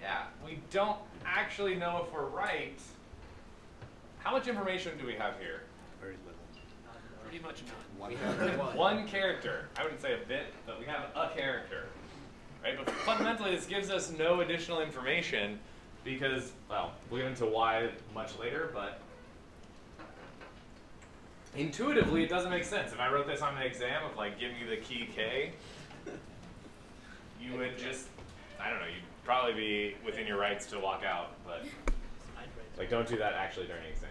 Speaker 1: Yeah, we don't actually know if we're right. How much information do we have here?
Speaker 8: Very little.
Speaker 11: Pretty much none.
Speaker 8: One
Speaker 9: We have
Speaker 8: character.
Speaker 9: one.
Speaker 1: One character. I wouldn't say a bit, but we have a character. Right? But fundamentally, this gives us no additional information because, well, we'll get into why much later, but intuitively, it doesn't make sense. If I wrote this on an exam of, like, give me the key K, you would just, I don't know, you'd probably be within your rights to walk out, but, like, don't do that actually during an exam.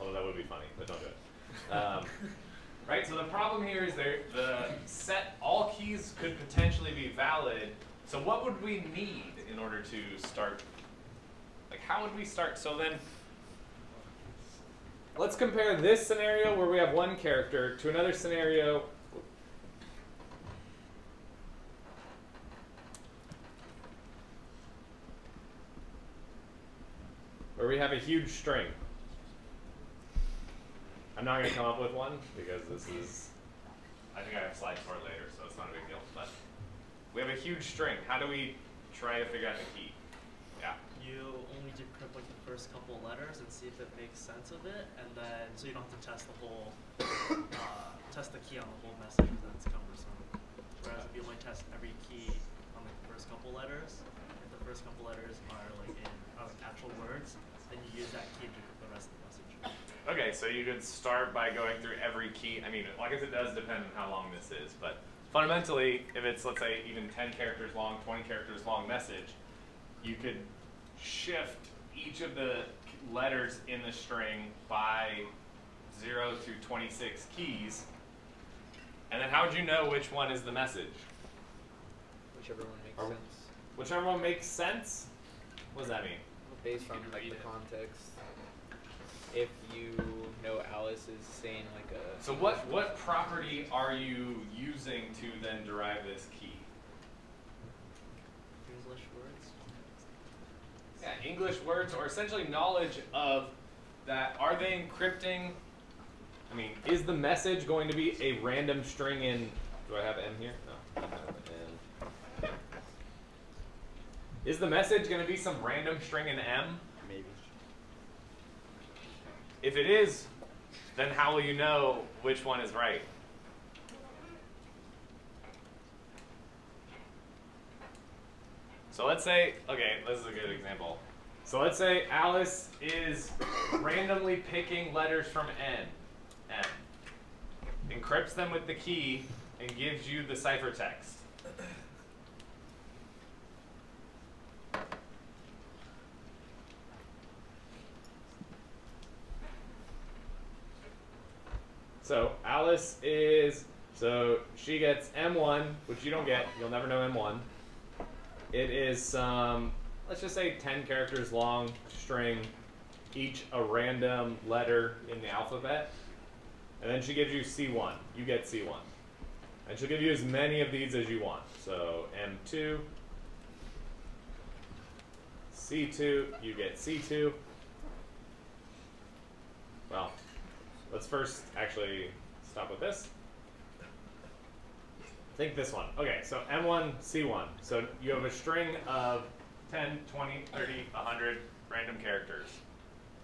Speaker 1: Although that would be funny, but don't do it. Um, right? So the problem here is there the set all keys could potentially be valid. So what would we need in order to start? Like how would we start? So then let's compare this scenario where we have one character to another scenario. Where we have a huge string. I'm not going to come up with one because this is, I think I have slides for it later, so it's not a big deal. But we have a huge string. How do we try to figure out the key? Yeah.
Speaker 6: You only decrypt like the first couple letters and see if it makes sense of it, and then so you don't have to test the whole, uh, test the key on the whole message because that's cumbersome. Whereas if you only test every key on like the first couple letters, if the first couple letters are like in uh, actual words, then you use that key to decrypt the rest of the message.
Speaker 1: Okay, so you could start by going through every key. I mean, I guess it does depend on how long this is, but fundamentally, if it's, let's say, even 10 characters long, 20 characters long message, you could shift each of the letters in the string by 0 through 26 keys. And then how would you know which one is the message?
Speaker 9: Whichever one makes
Speaker 1: Or-
Speaker 9: sense.
Speaker 1: Whichever one makes sense? What does that mean?
Speaker 9: Based on like the
Speaker 11: it.
Speaker 9: context. If you know Alice is saying like a
Speaker 1: So what, what property are you using to then derive this key?
Speaker 6: English words.
Speaker 1: Yeah, English words or essentially knowledge of that. Are they encrypting? I mean, is the message going to be a random string in? Do I have M here? No. I have M. Is the message going to be some random string in M? If it is, then how will you know which one is right? So let's say, okay, this is a good example. So let's say Alice is randomly picking letters from N, M, encrypts them with the key, and gives you the ciphertext. So Alice is so she gets M1, which you don't get. You'll never know M1. It is some, let's just say 10 characters long string, each a random letter in the alphabet. And then she gives you C1. You get C1. And she'll give you as many of these as you want. So M2, C2, you get C2. Well, let's first actually stop with this. Think this one. Okay, so M1, C1. So you have a string of 10, 20, 30, 100 random characters.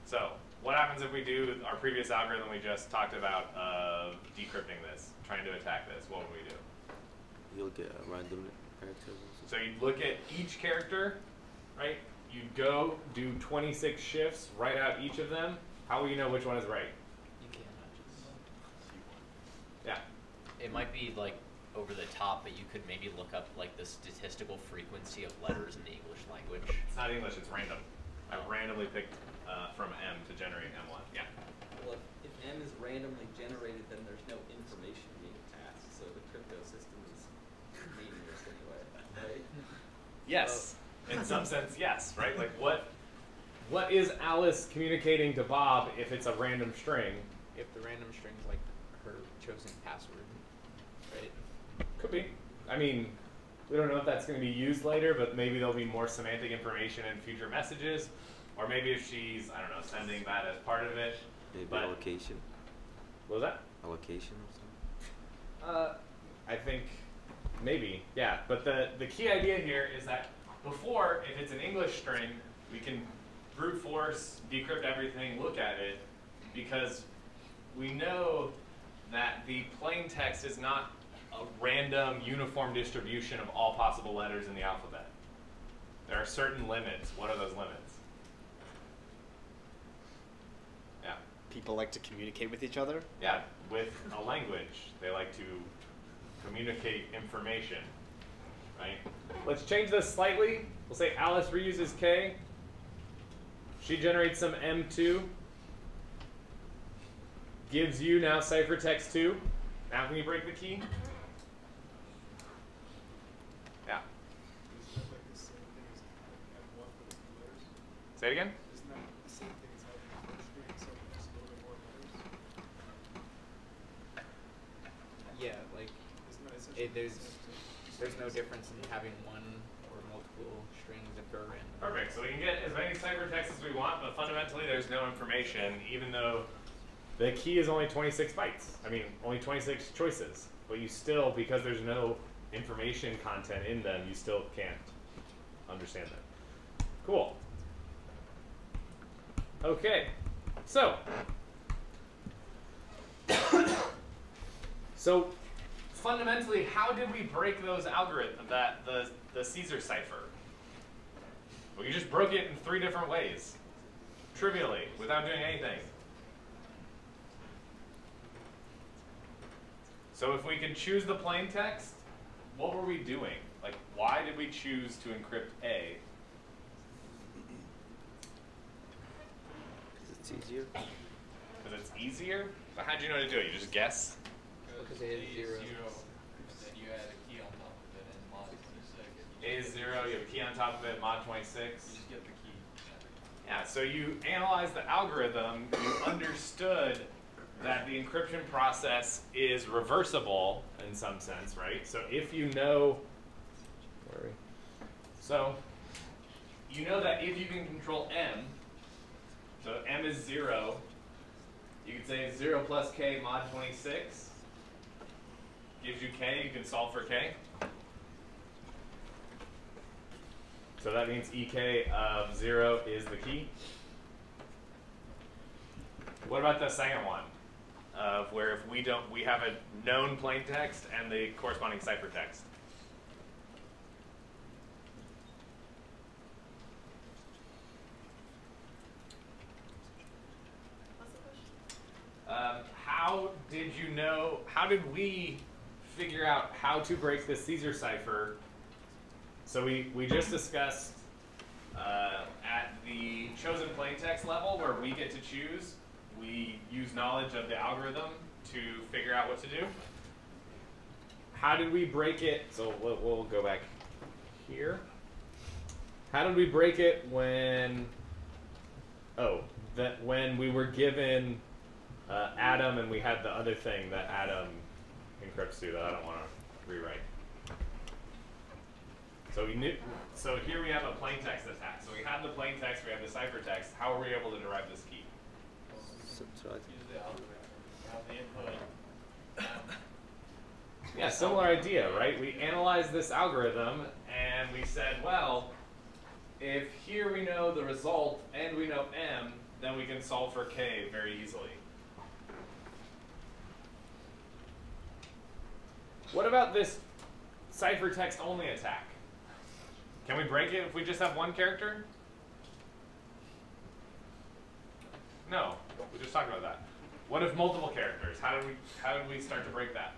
Speaker 1: So what happens if we do our previous algorithm we just talked about of decrypting this, trying to attack this? What would we do?
Speaker 7: You'll get a random characters.
Speaker 1: So you look at each character, right? You go do 26 shifts, write out each of them. How will you know which one is right?
Speaker 13: You cannot just.
Speaker 1: Yeah.
Speaker 13: It might be like over the top, but you could maybe look up like the statistical frequency of letters in the English language.
Speaker 1: It's not English, it's random. I randomly picked uh, from M to generate M1. Yeah.
Speaker 14: Well, if, if M is randomly generated, then there's no information being passed, so the crypto system is meaningless anyway, right?
Speaker 1: Yes. In some sense, yes, right? Like what what is Alice communicating to Bob if it's a random string?
Speaker 9: If the random string's like her chosen password, right?
Speaker 1: Could be. I mean, we don't know if that's going to be used later, but maybe there'll be more semantic information in future messages. Or maybe if she's, I don't know, sending that as part of it.
Speaker 7: Maybe
Speaker 1: But-
Speaker 7: allocation.
Speaker 1: What was that?
Speaker 7: Allocation or something.
Speaker 1: Uh, I think maybe, yeah. But the, the key idea here is that before, if it's an English string, we can brute force, decrypt everything, look at it, because we know that the plain text is not a random, uniform distribution of all possible letters in the alphabet. There are certain limits. What are those limits? Yeah.
Speaker 8: People like to communicate with each other.
Speaker 1: Yeah, with a language. They like to communicate information, right? Let's change this slightly. We'll say Alice reuses K. She generates some M2. Gives you now ciphertext 2. Now can you break the key? Yeah.
Speaker 12: Isn't that like the same thing as having one for the two letters?
Speaker 1: Say it again?
Speaker 12: Isn't that the same thing as having one string except for just a little bit more letters?
Speaker 9: Yeah, like
Speaker 12: Isn't that essentially
Speaker 9: it, there's
Speaker 12: the same thing?
Speaker 9: there's no difference in having one or multiple strings if they're.
Speaker 1: Perfect. So we can get as many ciphertexts as we want, but fundamentally there's no information, even though the key is only 26 bytes. I mean, only 26 choices. But you still, because there's no information content in them, you still can't understand them. Cool. Okay. So. so fundamentally, how did we break those algorithms, that the, the Caesar cipher? Well, you just broke it in three different ways, trivially, without doing anything. So if we could choose the plain text, what were we doing? Like, why did we choose to encrypt A?
Speaker 7: Because it's easier.
Speaker 1: Because it's easier? But how'd you know to do it? You just guess?
Speaker 9: Because it is zero.
Speaker 3: Then you add a key on top of it and mod twenty-six.
Speaker 1: A is zero, you have a key on top of it, mod 26.
Speaker 3: You just get the key.
Speaker 1: Yeah, so you analyzed the algorithm, you understood that the encryption process is reversible in some sense, right? So if you know? So you know that if you can control m, so m is zero, you could say zero plus k mod 26 gives you k, you can solve for k. So that means ek of zero is the key. What about the second one? Of where if we don't, we have a known plain text and the corresponding ciphertext. Um, how did you know? How did we figure out how to break the Caesar cipher? So we, we just discussed uh, at the chosen plaintext level where we get to choose. We use knowledge of the algorithm to figure out what to do. How did we break it? So we'll, we'll go back here. How did we break it when? Oh, that when we were given uh, Adam and we had the other thing that Adam encrypts to that I don't want to rewrite. So we knew. So here we have a plain text attack. So we have the plain text, we have the ciphertext. How are we able to derive this key?
Speaker 7: Subtract.
Speaker 1: Yeah, similar idea, right? We analyzed this algorithm and we said, well, if here we know the result and we know m, then we can solve for k very easily. What about this ciphertext only attack? Can we break it if we just have one character? No, we just talked about that. What if multiple characters? How do we how did we start to break that?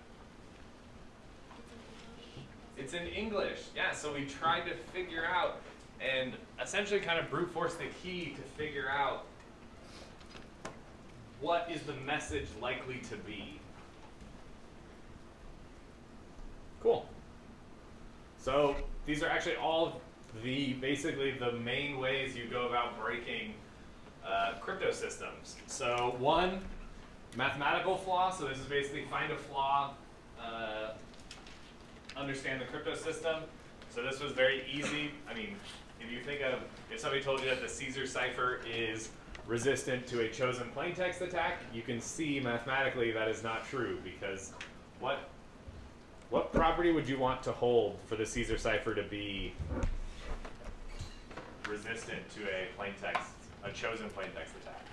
Speaker 1: It's in English. Yeah, so we tried to figure out and essentially kind of brute force the key to figure out what is the message likely to be. Cool. So these are actually all the basically the main ways you go about breaking uh, crypto systems. So one, mathematical flaw. So this is basically find a flaw, uh, understand the crypto system. So this was very easy. I mean, if you think of if somebody told you that the Caesar cipher is resistant to a chosen plaintext attack, you can see mathematically that is not true because what what property would you want to hold for the Caesar cipher to be resistant to a plaintext, a chosen plaintext attack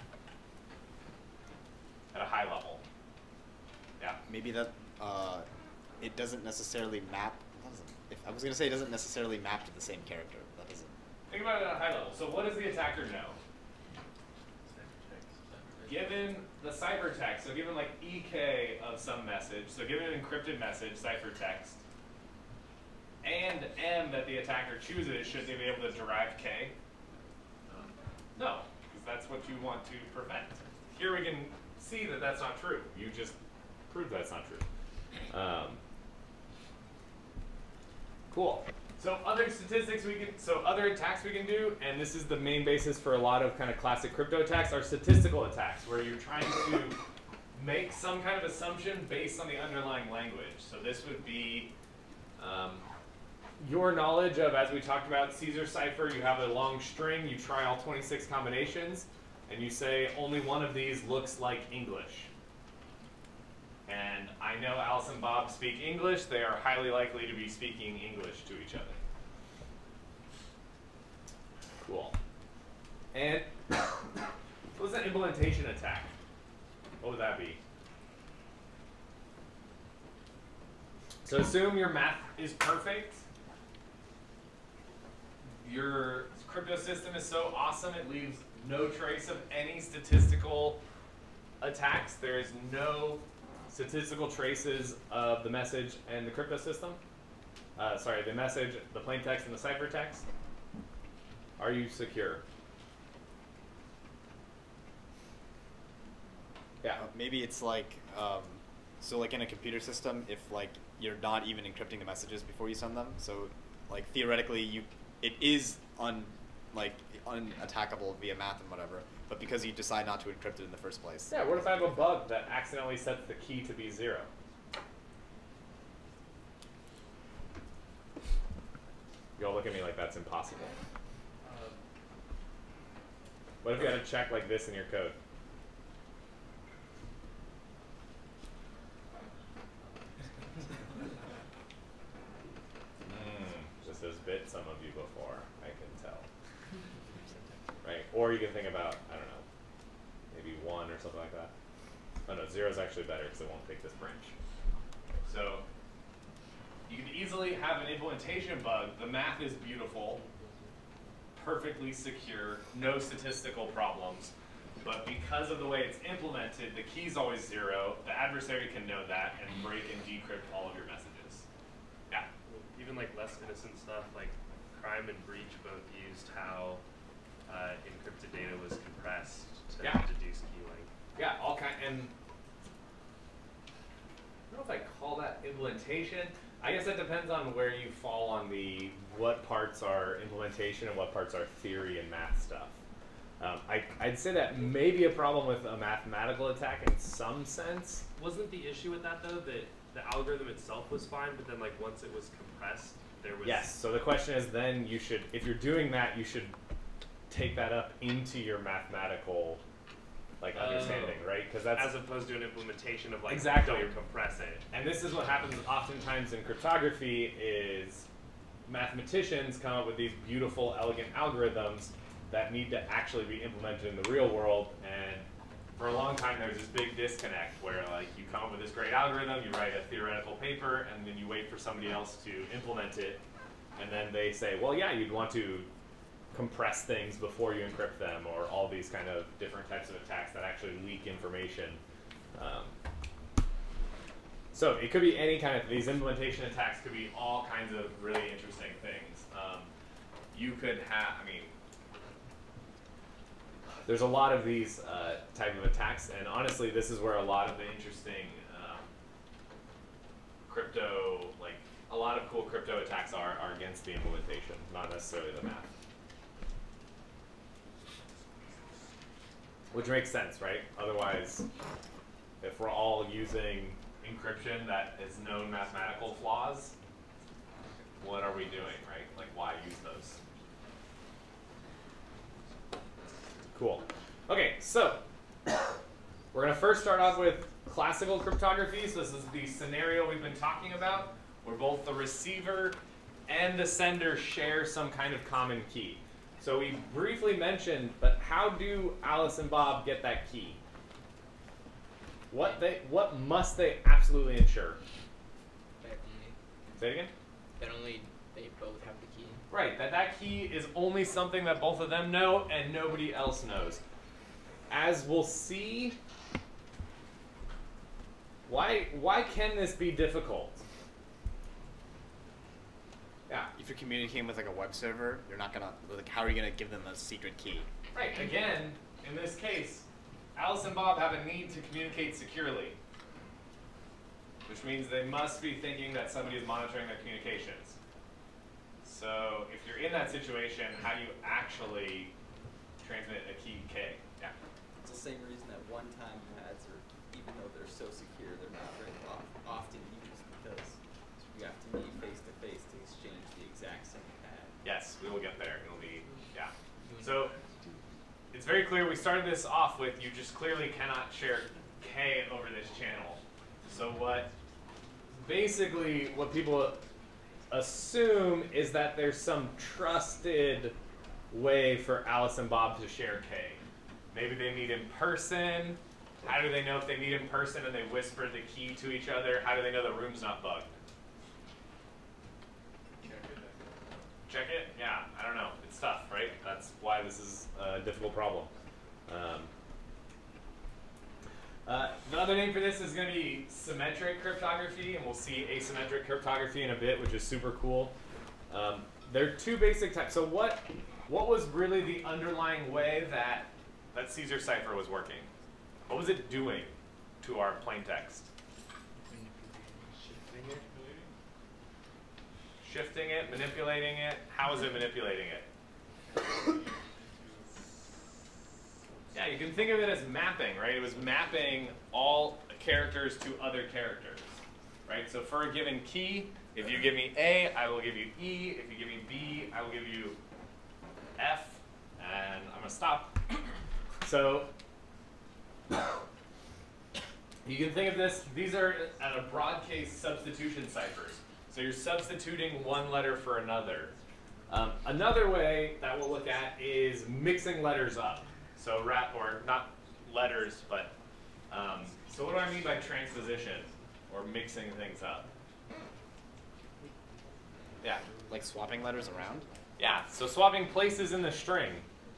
Speaker 1: at a high level? Yeah.
Speaker 8: Maybe that uh, it doesn't necessarily map. doesn't- If I was gonna say it doesn't necessarily map to the same character. That doesn't.
Speaker 1: Think about it at a high level. So what does the attacker know? Given the ciphertext, so given like EK of some message, so given an encrypted message, ciphertext, and M that the attacker chooses, should they be able to derive K? No, because that's what you want to prevent. Here we can see that that's not true. You just proved that's not true. Um, cool. So other statistics we can, so other attacks we can do, and this is the main basis for a lot of kind of classic crypto attacks, are statistical attacks, where you're trying to make some kind of assumption based on the underlying language. So this would be um, your knowledge of, as we talked about, Caesar cipher, you have a long string, you try all 26 combinations, and you say only one of these looks like English. And I know Alice and Bob speak English, they are highly likely to be speaking English to each other. Cool. And what was an implementation attack? What would that be? So assume your math is perfect. Your crypto system is so awesome it leaves no trace of any statistical attacks. There is no statistical traces of the message and the crypto system. Uh, sorry, the message, the plain text, and the ciphertext. Are you secure? Yeah.
Speaker 8: Uh, maybe it's like um, so like in a computer system, if like you're not even encrypting the messages before you send them, so like theoretically you it is un like unattackable via math and whatever, but because you decide not to encrypt it in the first place.
Speaker 1: Yeah, what if I have a bug that accidentally sets the key to be zero? Y'all look at me like that's impossible. What if you had to check like this in your code? Mm, just has bit some of you before, I can tell. Right? Or you can think about, I don't know, maybe one or something like that. Oh no, zero is actually better because it won't take this branch. So you can easily have an implementation bug. The math is beautiful, perfectly secure, no statistical problems. But because of the way it's implemented, the key's always zero. The adversary can know that and break and decrypt all of your messages. Yeah.
Speaker 4: Even like less innocent stuff, like CRIME and BREACH both used how uh, encrypted data was compressed to
Speaker 1: Yeah.
Speaker 4: deduce key length.
Speaker 1: Yeah, all kind and I don't know if I call that implementation. I guess that depends on where you fall on the what parts are implementation and what parts are theory and math stuff. Um, I, I'd say that may be a problem with a mathematical attack in some sense.
Speaker 4: Wasn't the issue with that though that the algorithm itself was fine, but then like once it was compressed, there was
Speaker 1: Yes. So the question is, then you should, if you're doing that, you should take that up into your mathematical, like
Speaker 4: Oh.
Speaker 1: understanding, right? Because that's
Speaker 4: as opposed to an implementation of like
Speaker 1: Exactly.
Speaker 4: don't compress it.
Speaker 1: And this is what happens oftentimes in cryptography is mathematicians come up with these beautiful, elegant algorithms that need to actually be implemented in the real world. And for a long time, there's this big disconnect where like you come up with this great algorithm, you write a theoretical paper, and then you wait for somebody else to implement it. And then they say, well, yeah, you'd want to compress things before you encrypt them, or all these kind of different types of attacks that actually leak information. Um, so it could be any kind of these implementation attacks could be all kinds of really interesting things. Um, you could have, I mean, there's a lot of these uh, type of attacks, and honestly, this is where a lot of the interesting um, crypto, like a lot of cool crypto attacks are are against the implementation, not necessarily the math. Which makes sense, right? Otherwise, if we're all using encryption that is known mathematical flaws, what are we doing, right? Like, why use those? Cool. Okay, so we're going to first start off with classical cryptography. So this is the scenario we've been talking about, where both the receiver and the sender share some kind of common key. So we briefly mentioned, but how do Alice and Bob get that key? What they what must they absolutely ensure?
Speaker 9: That only,
Speaker 1: Say it again.
Speaker 9: that only they both have the key.
Speaker 1: Right, that that key is only something that both of them know and nobody else knows. As we'll see, why why can this be difficult? Yeah.
Speaker 8: If you're communicating with like a web server, you're not gonna like. How are you gonna give them a secret key?
Speaker 1: Right, again, in this case, Alice and Bob have a need to communicate securely. Which means they must be thinking that somebody is monitoring their communications. So if you're in that situation, how do you actually transmit a key K? Yeah.
Speaker 14: It's the same reason that one-time pads are, even though they're so secure, they're not very oft, often used because you have to meet face to face to exchange the exact same pad.
Speaker 1: Yes, we will get there. It'll be, yeah. So it's very clear we started this off with you just clearly cannot share K over this channel. So what basically what people assume is that there's some trusted way for Alice and Bob to share K. Maybe they meet in person. How do they know if they meet in person and they whisper the key to each other? How do they know the room's not bugged? Check it? Yeah, I don't know. It's tough, right? That's why this is a difficult problem. Um, uh, the other name for this is going to be symmetric cryptography, and we'll see asymmetric cryptography in a bit, which is super cool. Um, there are two basic types. So what what was really the underlying way that that Caesar cipher was working? What was it doing to our plain text? Shifting it, manipulating it. How is it manipulating it? Yeah, you can think of it as mapping, right? It was mapping all characters to other characters, right? So for a given key, if you give me A, I will give you E. If you give me B, I will give you F. And I'm going to stop. So you can think of this, these are at a broad case substitution ciphers. So you're substituting one letter for another. Um, another way that we'll look at is mixing letters up. So rap or not letters, but um, so what do I mean by transposition or mixing things up? Yeah.
Speaker 8: Like swapping letters around?
Speaker 1: Yeah, so swapping places in the string.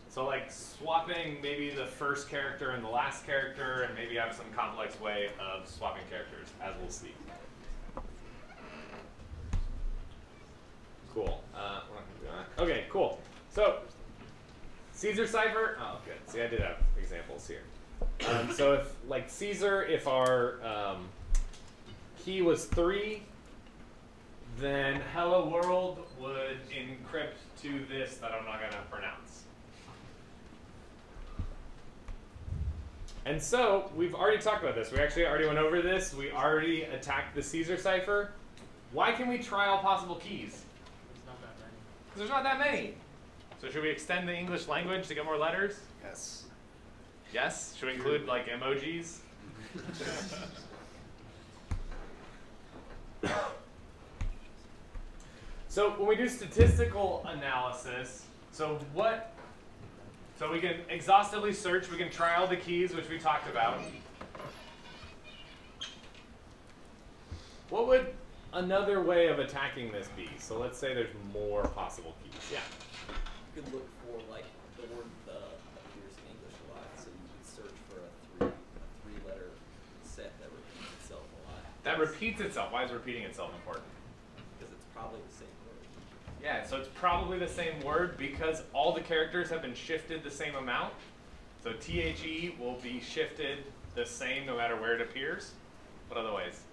Speaker 1: So like swapping maybe the first character and the last character, and maybe have some complex way of swapping characters, as we'll see. Cool. Uh. Okay, cool. So Caesar cipher. Oh, good. See, I did have examples here. Um, so if like Caesar, if our um, key was three, then hello world would encrypt to this that I'm not going to pronounce. And so we've already talked about this. We actually already went over this. We already attacked the Caesar cipher. Why can we try all possible keys?
Speaker 6: There's not that
Speaker 1: there's not that many. So should we extend the English language to get more letters?
Speaker 8: Yes.
Speaker 1: Yes. Should we include mm-hmm. like emojis? so when we do statistical analysis, so what? So we can exhaustively search. We can try all the keys, which we talked about. What would another way of attacking this be? So let's say there's more possible keys. Yeah.
Speaker 14: You could look for like the word the appears in English a lot, so you could search for a three a three letter set that repeats itself a lot.
Speaker 1: That repeats itself. Why is repeating itself important?
Speaker 14: Because it's probably the same word.
Speaker 1: Yeah, so it's probably the same word because all the characters have been shifted the same amount. So THE will be shifted the same no matter where it appears. What other ways?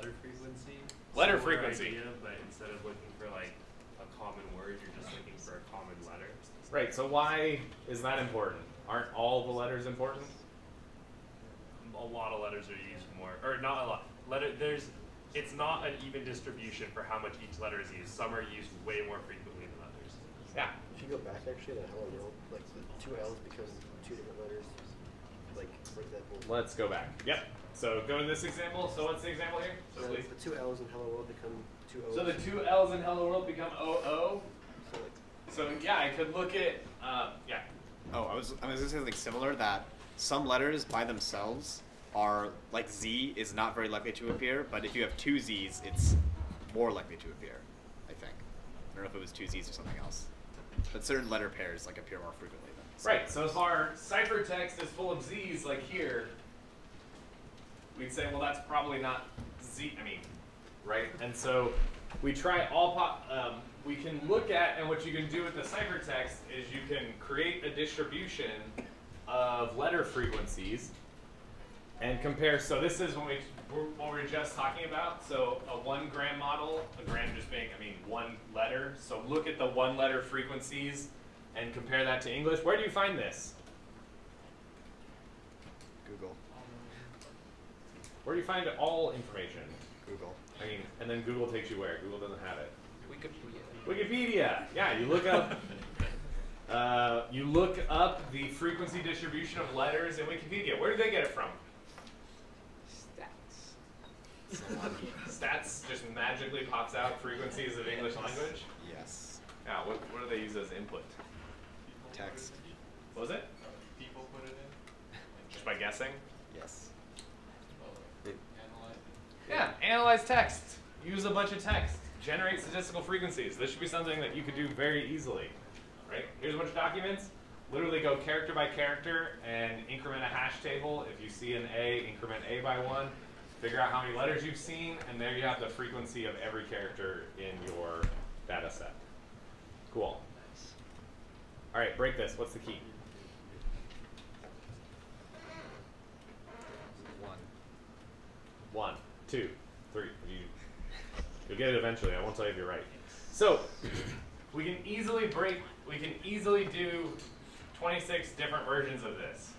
Speaker 1: Yeah.
Speaker 4: Letter frequency.
Speaker 1: Letter frequency.
Speaker 4: Idea, but instead of looking for like a common word, you're just looking for a common letter.
Speaker 1: Right, so why is that important? Aren't all the letters important?
Speaker 4: A lot of letters are used more, or not a lot. Letter there's, it's not an even distribution for how much each letter is used. Some are used way more frequently than others.
Speaker 1: Yeah.
Speaker 15: If you go back actually to Hello World, like the two L's become two different letters. Like for example.
Speaker 1: Let's go back. Yep. So go to this example. So what's the example here? So,
Speaker 15: the, the two L's in Hello World become two O's.
Speaker 1: So the two L's in Hello World become OO.
Speaker 15: So like
Speaker 1: So yeah, I could look at um, yeah.
Speaker 8: Oh, I was I was gonna say something similar that some letters by themselves are like Z is not very likely to appear, but if you have two Z's, it's more likely to appear. I think. I don't know if it was two Z's or something else, but certain letter pairs like appear more frequently than. some
Speaker 1: Right. So if our ciphertext is full of Z's, like here, we'd say, well, that's probably not Z. I mean, right? And so we try all. pop, um, we can look at, and what you can do with the ciphertext is you can create a distribution of letter frequencies and compare. So this is when we what we were just talking about. So a one gram model, a gram just being, I mean, one letter. So look at the one letter frequencies and compare that to English. Where do you find this?
Speaker 8: Google.
Speaker 1: Where do you find all information?
Speaker 8: Google.
Speaker 1: I mean, and then Google takes you where? Google doesn't have it.
Speaker 9: Wikipedia.
Speaker 1: Wikipedia. Yeah, you look up. Uh, you look up the frequency distribution of letters in Wikipedia. Where do they get it from?
Speaker 9: Stats.
Speaker 1: Stats just magically pops out frequencies of English language.
Speaker 8: Yes.
Speaker 1: Yeah. What, what do they use as input?
Speaker 8: Text.
Speaker 1: What was it?
Speaker 3: People put it in,
Speaker 1: Just by guessing?
Speaker 8: Yes.
Speaker 3: analyze it.
Speaker 1: Yeah. Analyze text. Use a bunch of text. Generate statistical frequencies. This should be something that you could do very easily. Right? Here's a bunch of documents. Literally go character by character and increment a hash table. If you see an A, increment A by one. Figure out how many letters you've seen, and there you have the frequency of every character in your data set. Cool. All right, break this. What's the key?
Speaker 8: One.
Speaker 1: One, two, three. You, you'll get it eventually. I won't tell you if you're right. So we can easily break. We can easily do 26 different versions of this.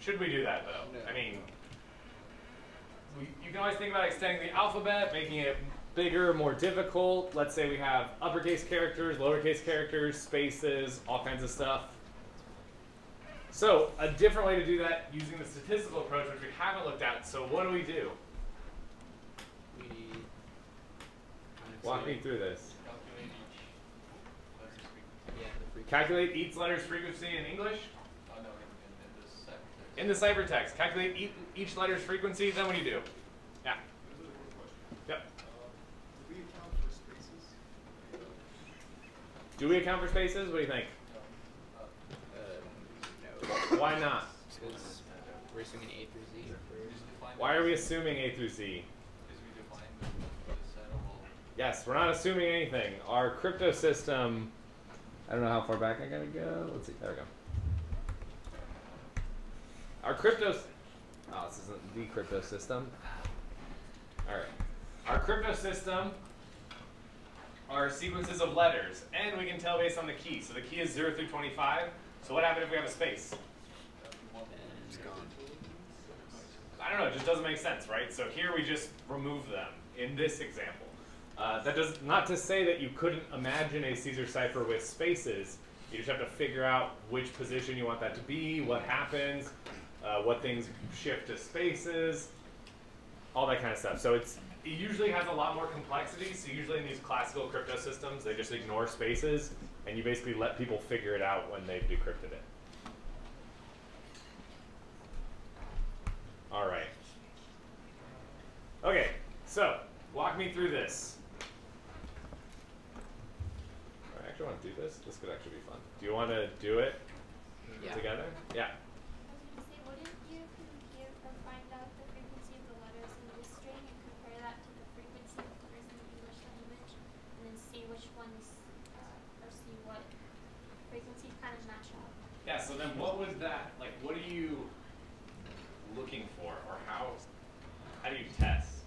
Speaker 1: Should we do that though?
Speaker 9: No.
Speaker 1: I mean, we, you can always think about extending the alphabet, making it bigger, more difficult. Let's say we have uppercase characters, lowercase characters, spaces, all kinds of stuff. So a different way to do that using the statistical approach, which we haven't looked at. So what do we do?
Speaker 9: We kind of
Speaker 1: Walk me through this.
Speaker 3: Calculate each letter's frequency.
Speaker 9: Yeah, the.
Speaker 1: Calculate each letter's frequency in English.
Speaker 3: Oh, no, in, in, in this.
Speaker 1: In the ciphertext, calculate each, each letter's frequency. Then what do you do? Yeah. Yep.
Speaker 12: Do we account for spaces?
Speaker 1: Do we account for spaces? What do you think?
Speaker 9: Uh, no.
Speaker 1: Why not?
Speaker 9: Because we're assuming A through Z.
Speaker 3: We just define
Speaker 1: Why are we assuming A through Z?
Speaker 3: Because we define the, the set of all.
Speaker 1: Yes, we're not assuming anything. Our crypto system. I don't know how far back I gotta go. Let's see. There we go. Our crypto. Oh, this isn't the crypto system. All right. Our crypto system are sequences of letters, and we can tell based on the key. So the key is 0 through 25. So what happens if we have a space?
Speaker 8: It's gone.
Speaker 1: I don't know, it just doesn't make sense, right? So here we just remove them in this example. Uh, that does not to say that you couldn't imagine a Caesar cipher with spaces. You just have to figure out which position you want that to be, what happens, uh, what things shift to spaces, all that kind of stuff. So it's it usually has a lot more complexity. So usually in these classical crypto systems, they just ignore spaces, and you basically let people figure it out when they've decrypted it. All right. Okay, so walk me through this. I actually want to do this. This could actually be fun. Do you want to do it
Speaker 9: Yeah.
Speaker 1: together? Yeah.
Speaker 2: I was gonna say, wouldn't you compare or find out the frequency of the letters in this string and compare that to the frequency of letters in the English language, and then see which ones, uh, or see what frequencies kind of match up?
Speaker 1: Yeah. So then, what was that like? What are you looking for, or how how do you test,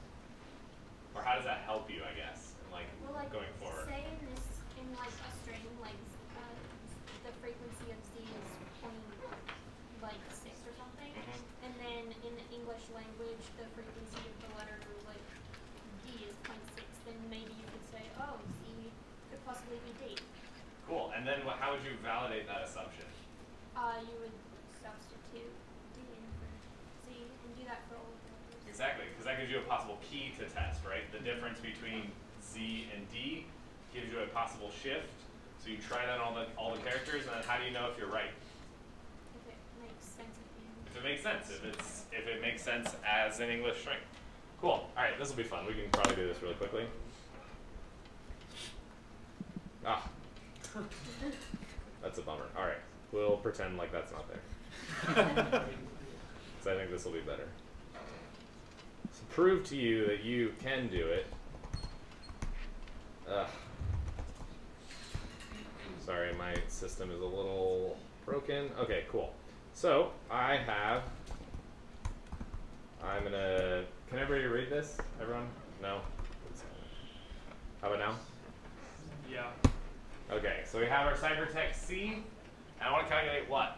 Speaker 1: or how does that help you? I guess, in like
Speaker 2: Well, like,
Speaker 1: going forward.
Speaker 2: say in this, in like a string, like, uh, the frequency of Z is point, like, six or something.
Speaker 1: Mhm.
Speaker 2: And then in the English language, the frequency of the letter, like, D is point six, then maybe you could say, oh, Z could possibly be D.
Speaker 1: Cool. And then, what, how would you validate that assumption?
Speaker 2: Uh, you would substitute D in for Z and do that for all of the letters.
Speaker 1: Exactly, because that gives you a possible key to test, right? The difference between Z and D gives you a possible shift. So you try that on all the all the characters, and then how do you know if you're right?
Speaker 2: If it makes sense at the end.
Speaker 1: If it makes sense, if it's if it makes sense as an English string. Cool. All right, this will be fun. We can probably do this really quickly. Ah, that's a bummer. All right, we'll pretend like that's not there. So I think this will be better. To prove to you that you can do it. Ugh. Sorry, my system is a little broken. Okay, cool. So I have. I'm gonna. Can everybody read this? Everyone? No. How about now?
Speaker 12: Yeah.
Speaker 1: Okay, so we have our ciphertext C, and I want to calculate what?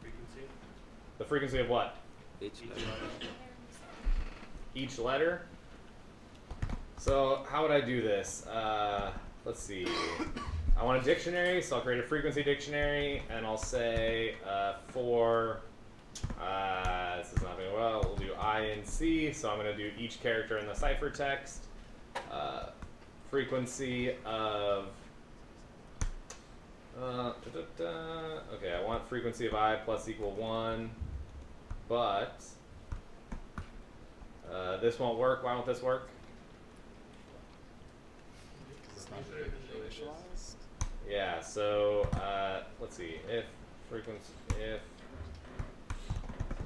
Speaker 4: Frequency.
Speaker 1: The frequency of what?
Speaker 7: Each
Speaker 1: Each letter. So how would I do this? Uh, let's see. I want a dictionary, so I'll create a frequency dictionary, and I'll say uh, for. Uh, this is not going well. We'll do I and C, so I'm going to do each character in the ciphertext. Uh, frequency of. Uh, da, da, da. Okay, I want frequency of i plus equal one, but uh, this won't work. Why won't this work?
Speaker 8: It's not very initialized.
Speaker 1: Yeah. So uh, let's see. If frequency, if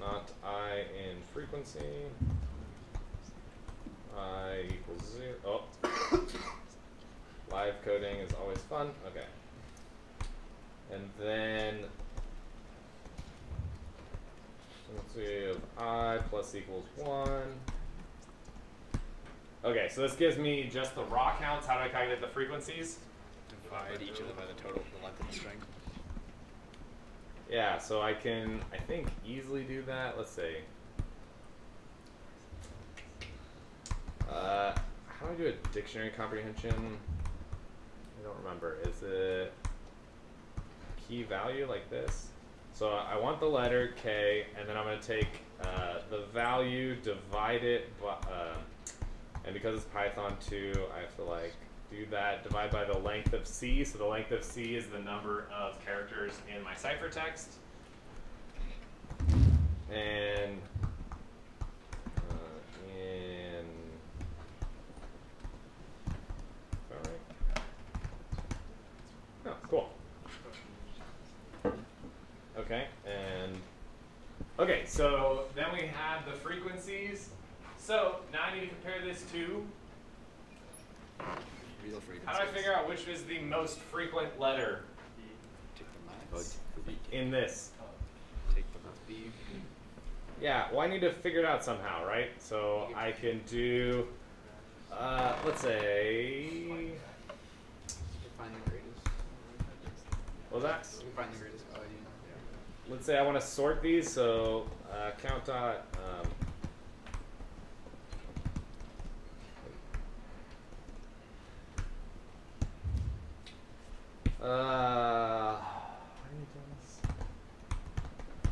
Speaker 1: not i in frequency, i equals zero. Oh, live coding is always fun. Okay. And then frequency of i plus equals one. Okay, so this gives me just the raw counts. How do I calculate the frequencies?
Speaker 8: Divide each of them by the total, the length of the string.
Speaker 1: Yeah, so I can, I think, easily do that. Let's see. Uh, how do I do a dictionary comprehension? I don't remember. Is it key value like this? So I want the letter K, and then I'm going to take uh, the value, divide it, by, uh, and because it's Python 2, I have to like do that, divide by the length of C. So the length of C is the number of characters in my ciphertext. And uh. Oh, cool. Okay, and okay, so then we have the frequencies. So now I need to compare this to
Speaker 8: Real frequencies.
Speaker 1: how do I figure out which is the most frequent letter
Speaker 8: Take the
Speaker 7: Oh,
Speaker 8: max.
Speaker 7: it could be
Speaker 1: in this?
Speaker 8: Take the B.
Speaker 1: yeah, well, I need to figure it out somehow, right? So I can do, uh, let's say,
Speaker 9: find the greatest.
Speaker 1: what was that?
Speaker 9: Find the greatest value.
Speaker 1: Let's say I want to sort these, so uh, count dot. Um, uh, how do you do this?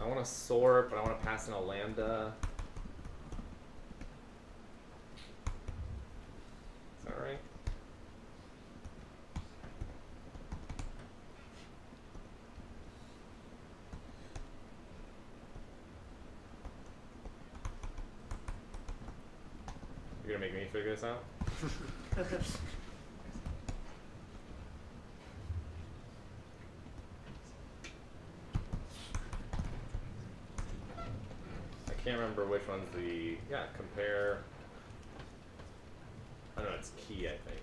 Speaker 1: I want to sort, but I want to pass in a lambda. Is that right? You're gonna make me figure this out? can't remember which one's the yeah compare. I don't know. It's key, I think.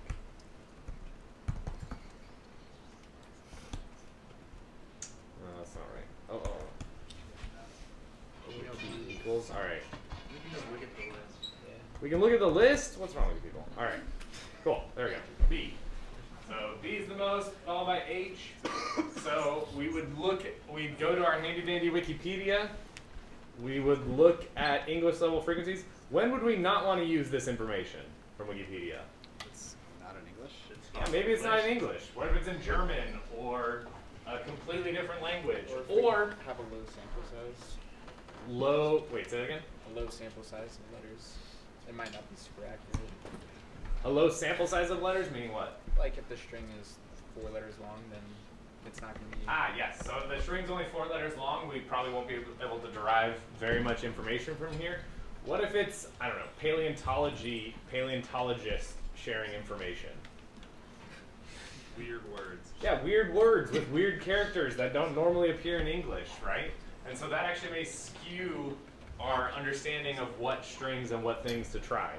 Speaker 1: No, that's not right. Oh, oh. Key equals. All right.
Speaker 6: We can look at the list.
Speaker 1: We can look at the list. What's wrong with you people? All right. Cool. There we go. B. So B is the most, followed by H. So we would look, we'd go to our handy dandy Wikipedia. We would look at English level frequencies. When would we not want to use this information from Wikipedia?
Speaker 8: It's not in English.
Speaker 1: Yeah, maybe it's not in English. What if it's in German or a completely different language?
Speaker 9: Or,
Speaker 1: Or
Speaker 9: have a low sample size.
Speaker 1: low, wait, say that again?
Speaker 9: A low sample size of letters. It might not be super accurate.
Speaker 1: A low sample size of letters, meaning what?
Speaker 9: Like if the string is four letters long, then it's not going to be.
Speaker 1: Ah, yes. So the string's only four letters long, we probably won't be able to derive very much information from here. What if it's, I don't know, paleontology, paleontologist sharing information?
Speaker 10: Weird words.
Speaker 1: Yeah, weird words with weird characters that don't normally appear in English, right? And so that actually may skew our understanding of what strings and what things to try.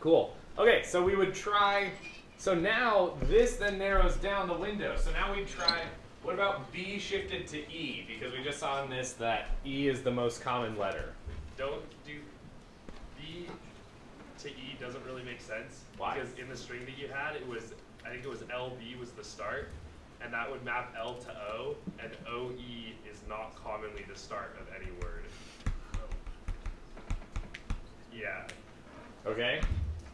Speaker 1: Cool. Okay, so we would try. So now this then narrows down the window. So now we try. What about B shifted to E? Because we just saw in this that E is the most common letter.
Speaker 10: Don't do B to E doesn't really make sense.
Speaker 1: Why?
Speaker 10: Because in the string that you had, it was I think it was LB was the start, and that would map L to O, and OE is not commonly the start of any word. Yeah.
Speaker 1: Okay.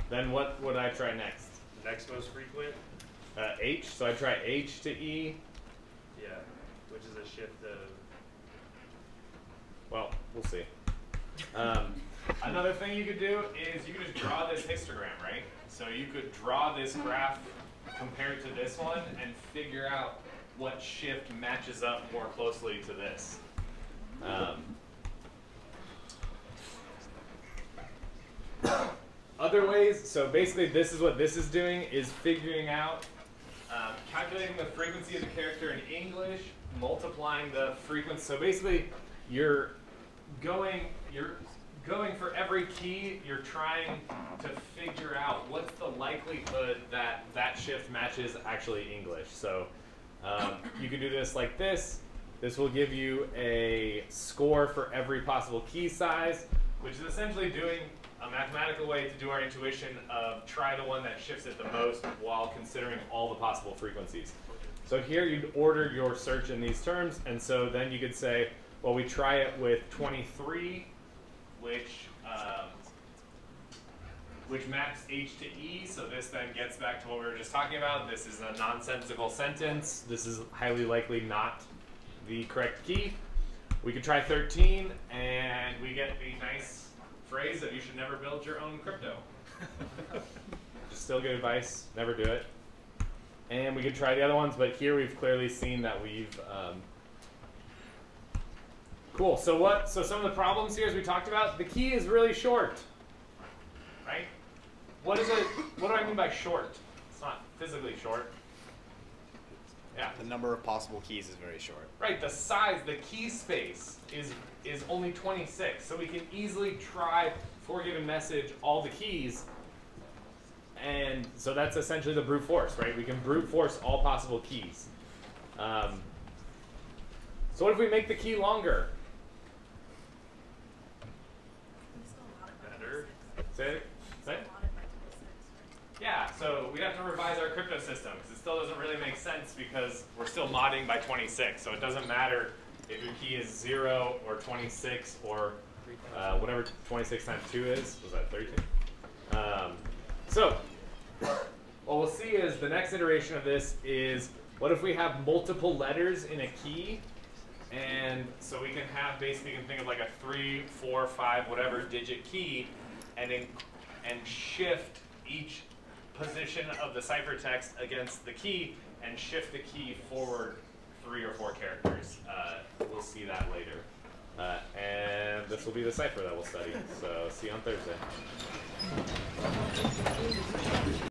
Speaker 1: Then what would I try next?
Speaker 10: Next most frequent,
Speaker 1: Uh, H. So I try H to E.
Speaker 10: yeah, which is a shift of
Speaker 1: Well, we'll see. Um, another thing you could do is you could just draw this histogram, right? So you could draw this graph compared to this one and figure out what shift matches up more closely to this. Um, other ways, so basically this is what this is doing, is figuring out, um, calculating the frequency of the character in English, multiplying the frequency. So basically, you're going, you're going for every key, you're trying to figure out what's the likelihood that that shift matches actually English. So um, you can do this like this. This will give you a score for every possible key size, which is essentially doing a mathematical way to do our intuition of try the one that shifts it the most while considering all the possible frequencies. So here you'd order your search in these terms, and so then you could say, well, we try it with 23, which um, which maps H to E. So this then gets back to what we were just talking about. This is a nonsensical sentence. This is highly likely not the correct key. We could try 13, and we get the nice phrase that you should never build your own crypto. Just still good advice. Never do it. And we could try the other ones, but here we've clearly seen that we've. Um, cool. So what? So some of the problems here, as we talked about, the key is really short, right? What is it? What do I mean by short? It's not physically short. Yeah.
Speaker 8: The number of possible keys is very short.
Speaker 1: Right, the size, the key space is is only 26, so we can easily try for a given message all the keys. And so that's essentially the brute force, right? We can brute force all possible keys. Um, so what if we make the key longer? Better. Say Say Yeah, so we'd have to revise our crypto system because it still doesn't really make sense because we're still modding by 26, so it doesn't matter if your key is 0 or 26 or uh, whatever 26 times 2 is. Was that 32? Um, so what we'll see is the next iteration of this is what if we have multiple letters in a key and so we can have basically you can think of like a three, four, five, whatever digit key, and in, and shift each position of the ciphertext against the key, and shift the key forward three or four characters. Uh, we'll see that later. Uh, and this will be the cipher that we'll study. So see you on Thursday.